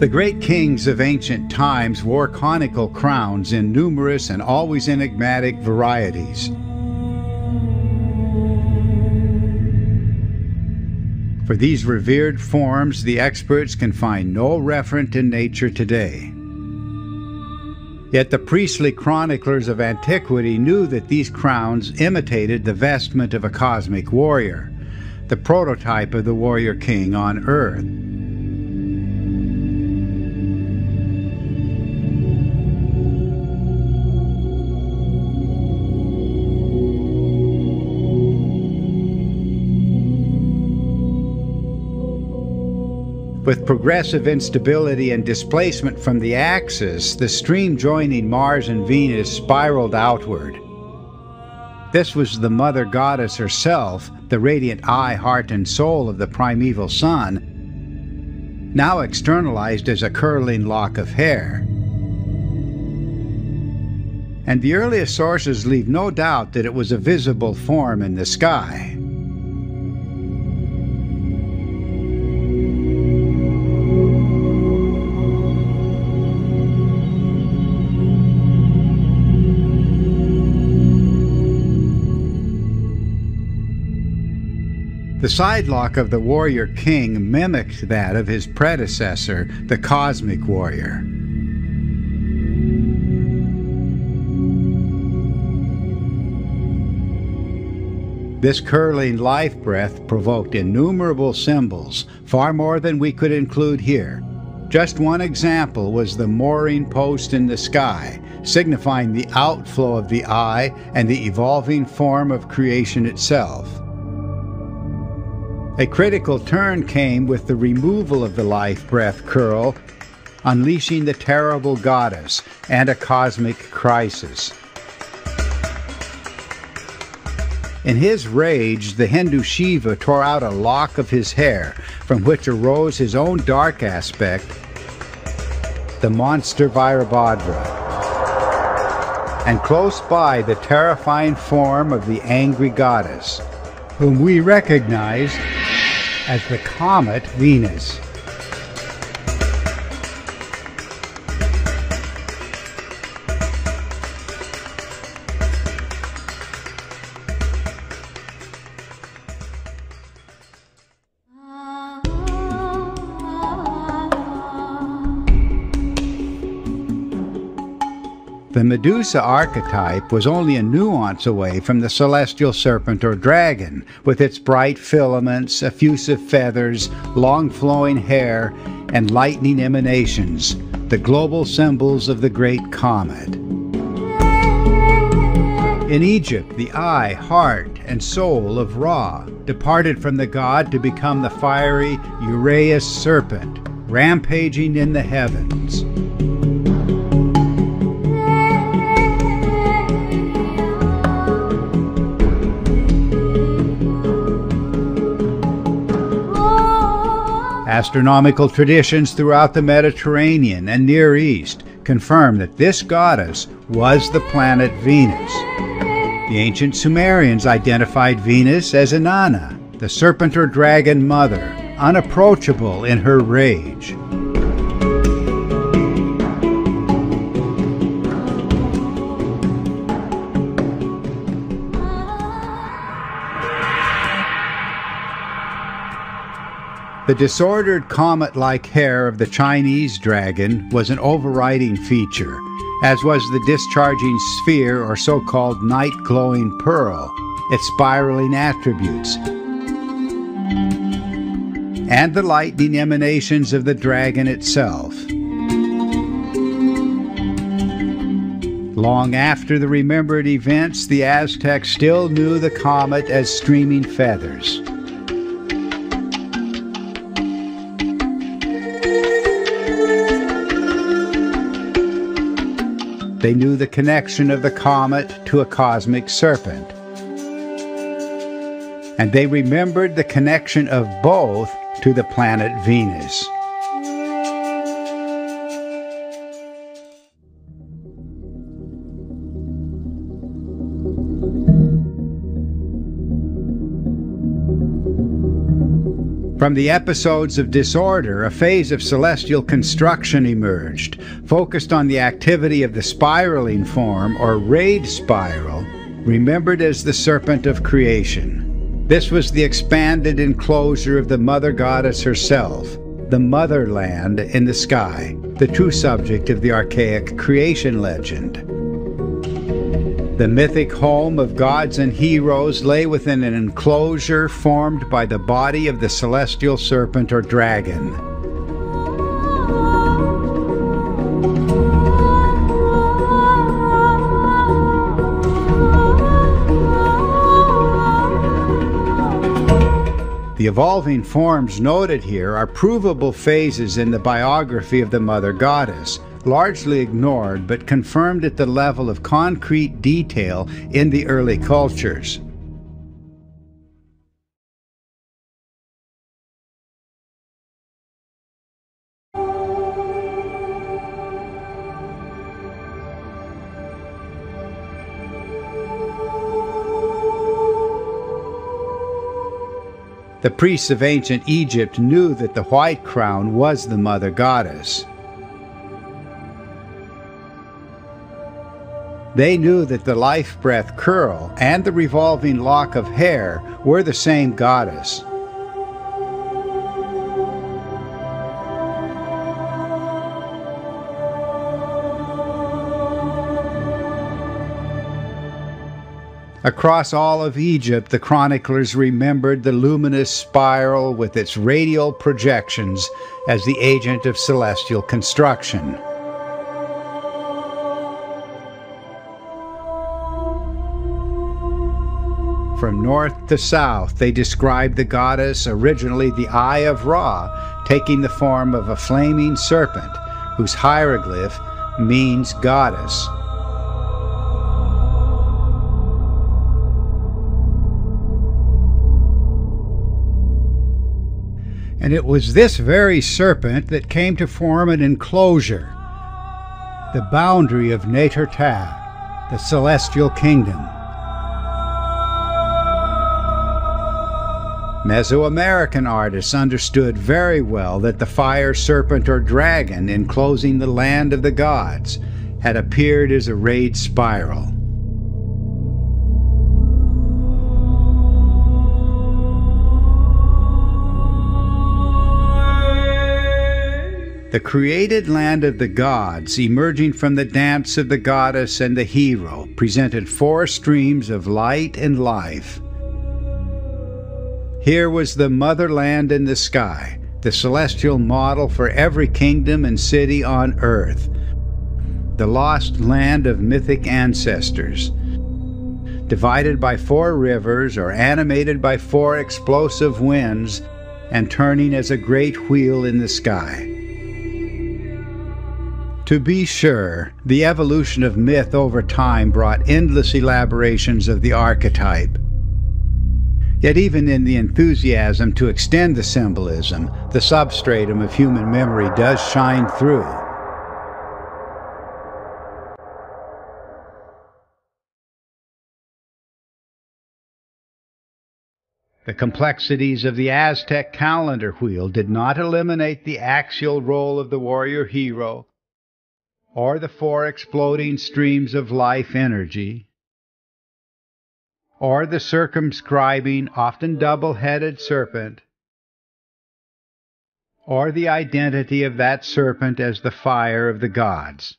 A: The great kings of ancient times wore conical crowns in numerous and always enigmatic varieties. For these revered forms, the experts can find no referent in nature today. Yet the priestly chroniclers of antiquity knew that these crowns imitated the vestment of a cosmic warrior, the prototype of the warrior king on earth. With progressive instability and displacement from the axis, the stream joining Mars and Venus spiraled outward. This was the mother goddess herself, the radiant eye, heart, and soul of the primeval sun, now externalized as a curling lock of hair. And the earliest sources leave no doubt that it was a visible form in the sky. The sidelock of the warrior king mimicked that of his predecessor, the cosmic warrior. This curling life breath provoked innumerable symbols, far more than we could include here. Just one example was the mooring post in the sky, signifying the outflow of the eye and the evolving form of creation itself. A critical turn came with the removal of the life breath curl, unleashing the terrible goddess and a cosmic crisis. In his rage, the Hindu Shiva tore out a lock of his hair, from which arose his own dark aspect, the monster Virabhadra. And close by, the terrifying form of the angry goddess, whom we recognize as the comet Venus. The Medusa archetype was only a nuance away from the celestial serpent or dragon, with its bright filaments, effusive feathers, long flowing hair, and lightning emanations, the global symbols of the great comet. In Egypt, the eye, heart, and soul of Ra departed from the god to become the fiery Uraeus serpent, rampaging in the heavens. Astronomical traditions throughout the Mediterranean and Near East confirm that this goddess was the planet Venus. The ancient Sumerians identified Venus as Inanna, the serpent or dragon mother, unapproachable in her rage. The disordered comet like hair of the Chinese dragon was an overriding feature, as was the discharging sphere or so called night glowing pearl, its spiraling attributes, and the lightning emanations of the dragon itself. Long after the remembered events, the Aztecs still knew the comet as streaming feathers. They knew the connection of the comet to a cosmic serpent. And they remembered the connection of both to the planet Venus. From the episodes of disorder, a phase of celestial construction emerged, focused on the activity of the spiraling form, or rayed spiral, remembered as the serpent of creation. This was the expanded enclosure of the Mother Goddess herself, the motherland in the sky, the true subject of the archaic creation legend. The mythic home of gods and heroes lay within an enclosure formed by the body of the celestial serpent or dragon. The evolving forms noted here are provable phases in the biography of the Mother Goddess, largely ignored but confirmed at the level of concrete detail in the early cultures. The priests of ancient Egypt knew that the white crown was the mother goddess. They knew that the life breath curl and the revolving lock of hair were the same goddess. Across all of Egypt, the chroniclers remembered the luminous spiral with its radial projections as the agent of celestial construction. From north to south, they describe the goddess, originally the Eye of Ra, taking the form of a flaming serpent, whose hieroglyph means goddess. And it was this very serpent that came to form an enclosure, the boundary of Neterta, the celestial kingdom. Mesoamerican artists understood very well that the fire serpent or dragon enclosing the land of the gods had appeared as a rayed spiral. The created land of the gods, emerging from the dance of the goddess and the hero, presented four streams of light and life. Here was the motherland in the sky, the celestial model for every kingdom and city on earth, the lost land of mythic ancestors, divided by four rivers or animated by four explosive winds and turning as a great wheel in the sky. To be sure, the evolution of myth over time brought endless elaborations of the archetype, Yet, even in the enthusiasm to extend the symbolism, the substratum of human memory does shine through. The complexities of the Aztec calendar wheel did not eliminate the axial role of the warrior hero or the four exploding streams of life energy or the circumscribing, often double headed serpent, or the identity of that serpent as the fire of the gods.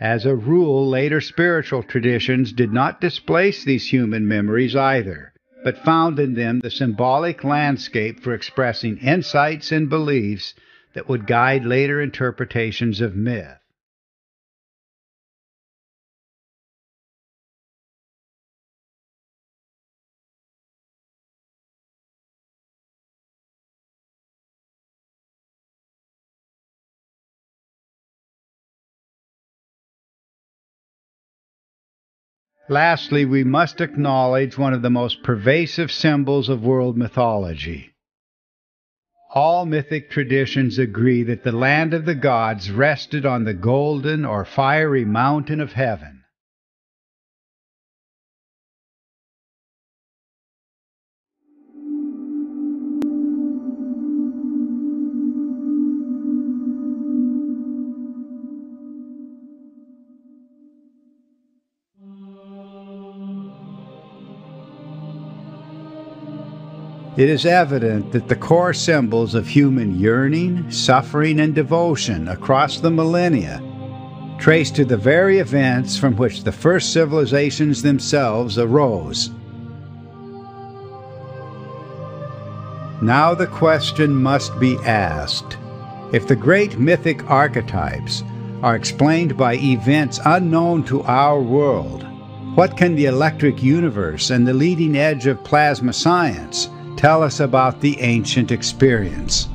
A: As a rule, later spiritual traditions did not displace these human memories either but found in them the symbolic landscape for expressing insights and beliefs that would guide later interpretations of myth. Lastly, we must acknowledge one of the most pervasive symbols of world mythology. All mythic traditions agree that the land of the gods rested on the golden or fiery mountain of heaven. It is evident that the core symbols of human yearning, suffering, and devotion across the millennia trace to the very events from which the first civilizations themselves arose. Now the question must be asked if the great mythic archetypes are explained by events unknown to our world, what can the electric universe and the leading edge of plasma science tell us about the ancient experience.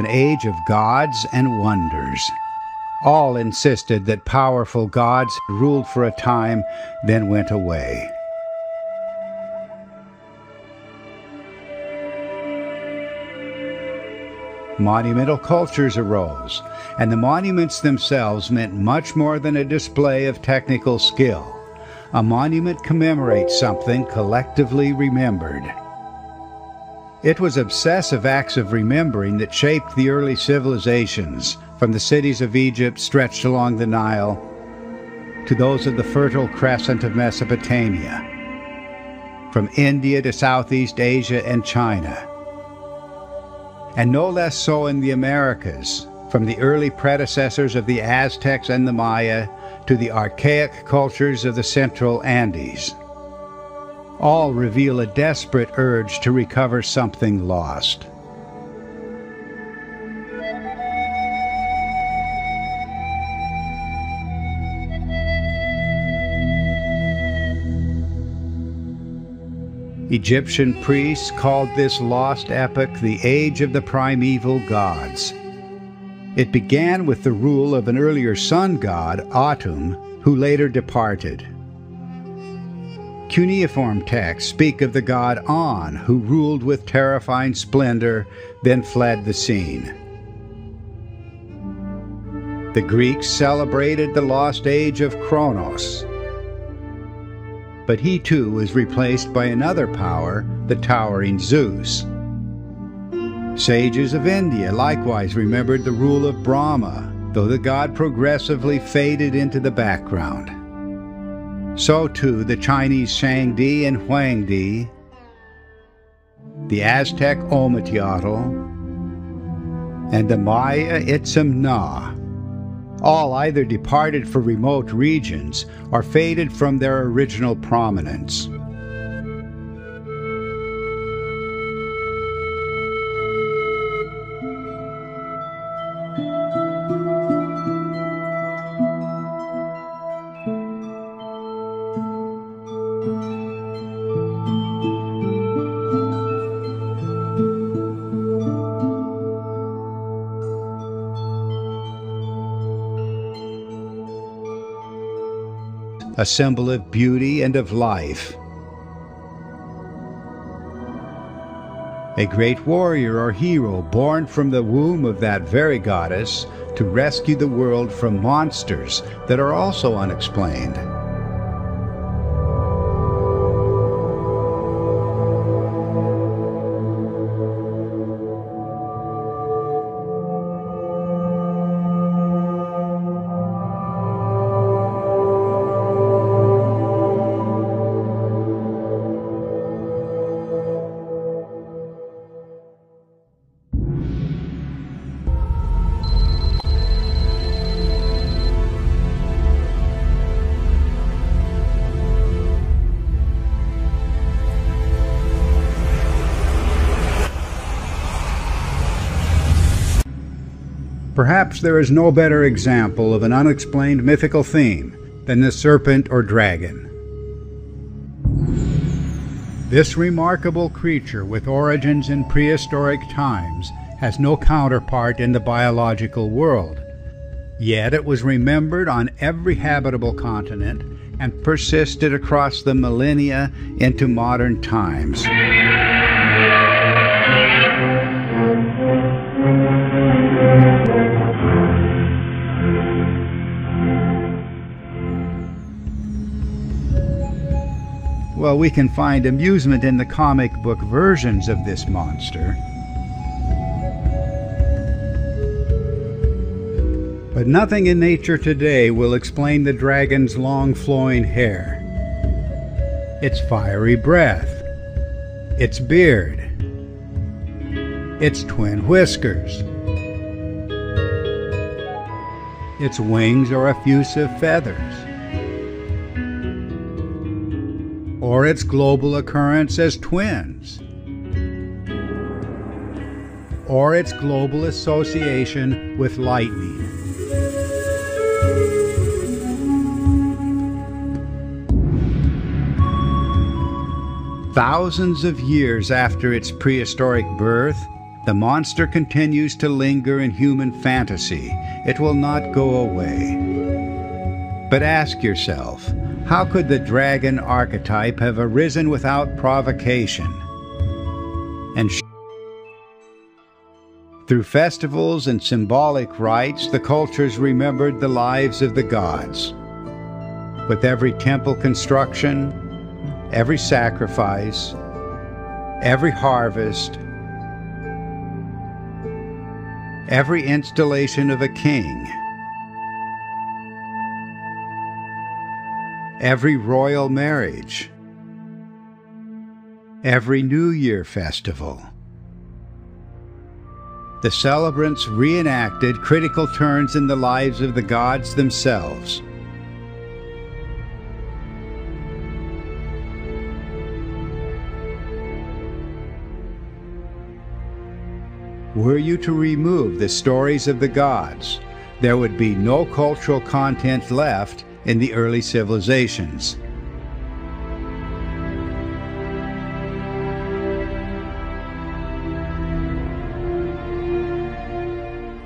A: An age of gods and wonders. All insisted that powerful gods ruled for a time, then went away. Monumental cultures arose, and the monuments themselves meant much more than a display of technical skill. A monument commemorates something collectively remembered. It was obsessive acts of remembering that shaped the early civilizations, from the cities of Egypt stretched along the Nile to those of the Fertile Crescent of Mesopotamia, from India to Southeast Asia and China, and no less so in the Americas, from the early predecessors of the Aztecs and the Maya to the archaic cultures of the Central Andes all reveal a desperate urge to recover something lost. Egyptian priests called this lost epoch the Age of the Primeval Gods. It began with the rule of an earlier sun god, Atum, who later departed. Cuneiform texts speak of the god An, who ruled with terrifying splendor, then fled the scene. The Greeks celebrated the lost age of Kronos. But he too was replaced by another power, the towering Zeus. Sages of India likewise remembered the rule of Brahma, though the god progressively faded into the background. So too the Chinese Shangdi and Huangdi, the Aztec Ometeotl, and the Maya Itzam Na, all either departed for remote regions or faded from their original prominence. A symbol of beauty and of life. A great warrior or hero born from the womb of that very goddess to rescue the world from monsters that are also unexplained. There is no better example of an unexplained mythical theme than the serpent or dragon. This remarkable creature with origins in prehistoric times has no counterpart in the biological world. Yet it was remembered on every habitable continent and persisted across the millennia into modern times. Well, we can find amusement in the comic book versions of this monster. But nothing in nature today will explain the dragon's long flowing hair, its fiery breath, its beard, its twin whiskers, its wings or effusive feathers. Or its global occurrence as twins, or its global association with lightning. Thousands of years after its prehistoric birth, the monster continues to linger in human fantasy. It will not go away. But ask yourself, how could the dragon archetype have arisen without provocation? And through festivals and symbolic rites, the cultures remembered the lives of the gods. With every temple construction, every sacrifice, every harvest, every installation of a king, every royal marriage, every New Year festival. The celebrants reenacted critical turns in the lives of the gods themselves. Were you to remove the stories of the gods, there would be no cultural content left in the early civilizations.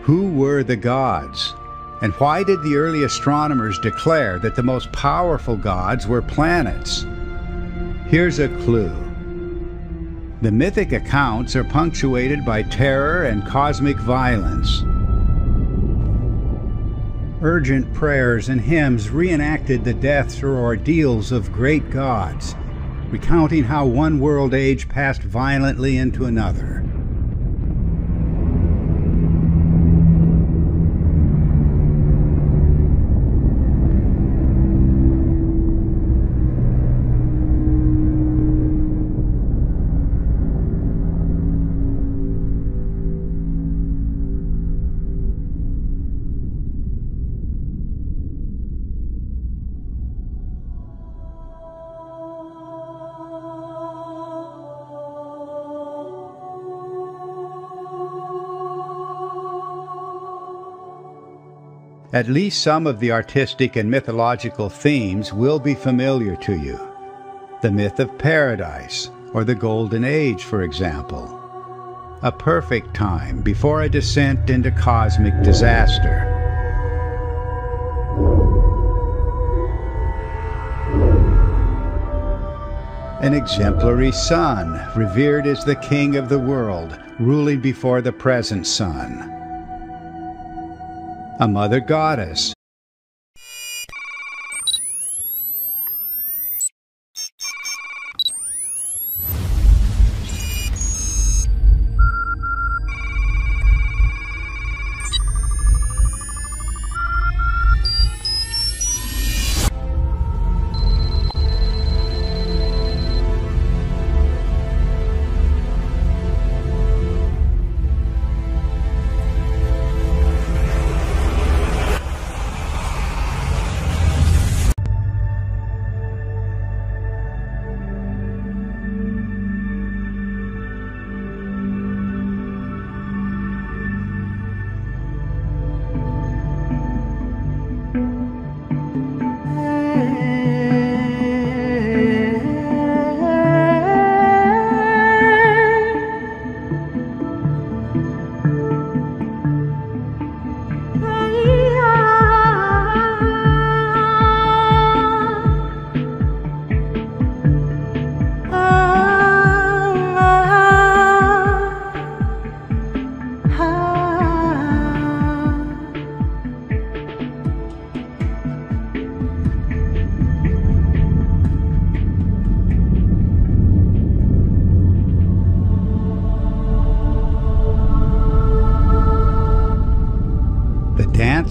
A: Who were the gods? And why did the early astronomers declare that the most powerful gods were planets? Here's a clue. The mythic accounts are punctuated by terror and cosmic violence. Urgent prayers and hymns reenacted the deaths or ordeals of great gods, recounting how one world age passed violently into another. At least some of the artistic and mythological themes will be familiar to you. The myth of paradise, or the Golden Age, for example. A perfect time before a descent into cosmic disaster. An exemplary sun, revered as the king of the world, ruling before the present sun a mother goddess.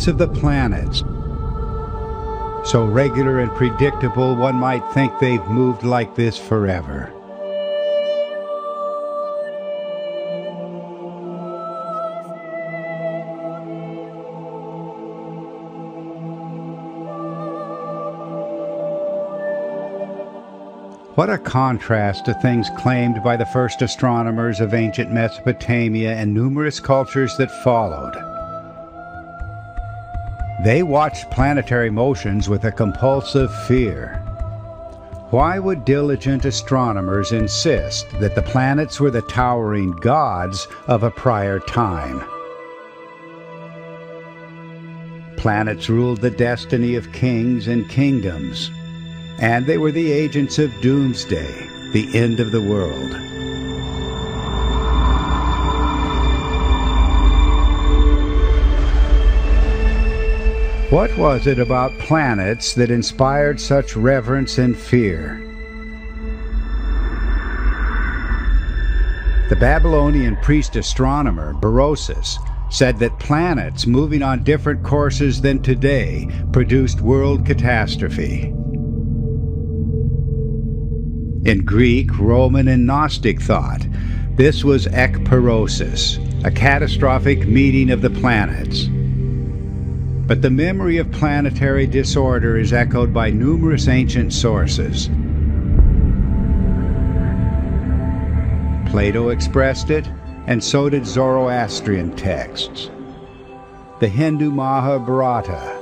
A: Of the planets. So regular and predictable, one might think they've moved like this forever. What a contrast to things claimed by the first astronomers of ancient Mesopotamia and numerous cultures that followed. They watched planetary motions with a compulsive fear. Why would diligent astronomers insist that the planets were the towering gods of a prior time? Planets ruled the destiny of kings and kingdoms, and they were the agents of doomsday, the end of the world. What was it about planets that inspired such reverence and fear? The Babylonian priest astronomer Berosus said that planets moving on different courses than today produced world catastrophe. In Greek, Roman, and Gnostic thought, this was ekpyrosis, a catastrophic meeting of the planets. But the memory of planetary disorder is echoed by numerous ancient sources. Plato expressed it, and so did Zoroastrian texts. The Hindu Mahabharata,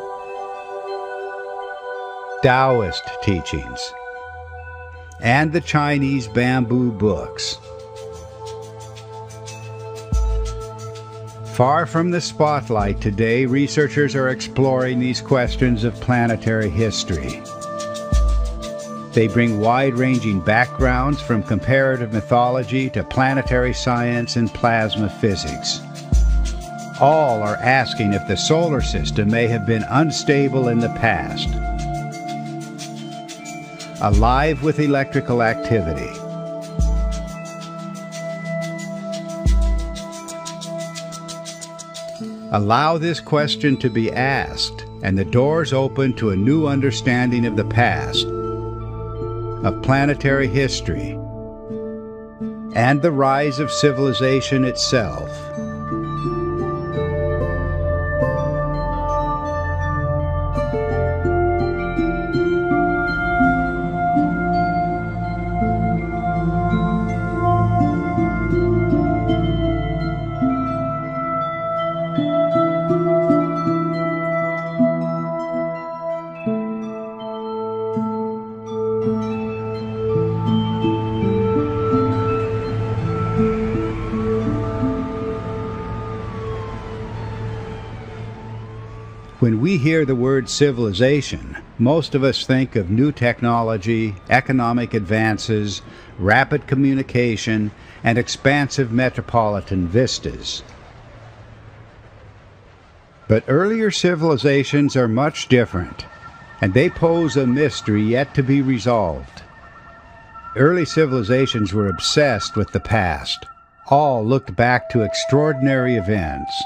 A: Taoist teachings, and the Chinese bamboo books. Far from the spotlight today, researchers are exploring these questions of planetary history. They bring wide-ranging backgrounds from comparative mythology to planetary science and plasma physics. All are asking if the solar system may have been unstable in the past, alive with electrical activity, Allow this question to be asked, and the doors open to a new understanding of the past, of planetary history, and the rise of civilization itself. Hear the word civilization, most of us think of new technology, economic advances, rapid communication, and expansive metropolitan vistas. But earlier civilizations are much different, and they pose a mystery yet to be resolved. Early civilizations were obsessed with the past. All looked back to extraordinary events,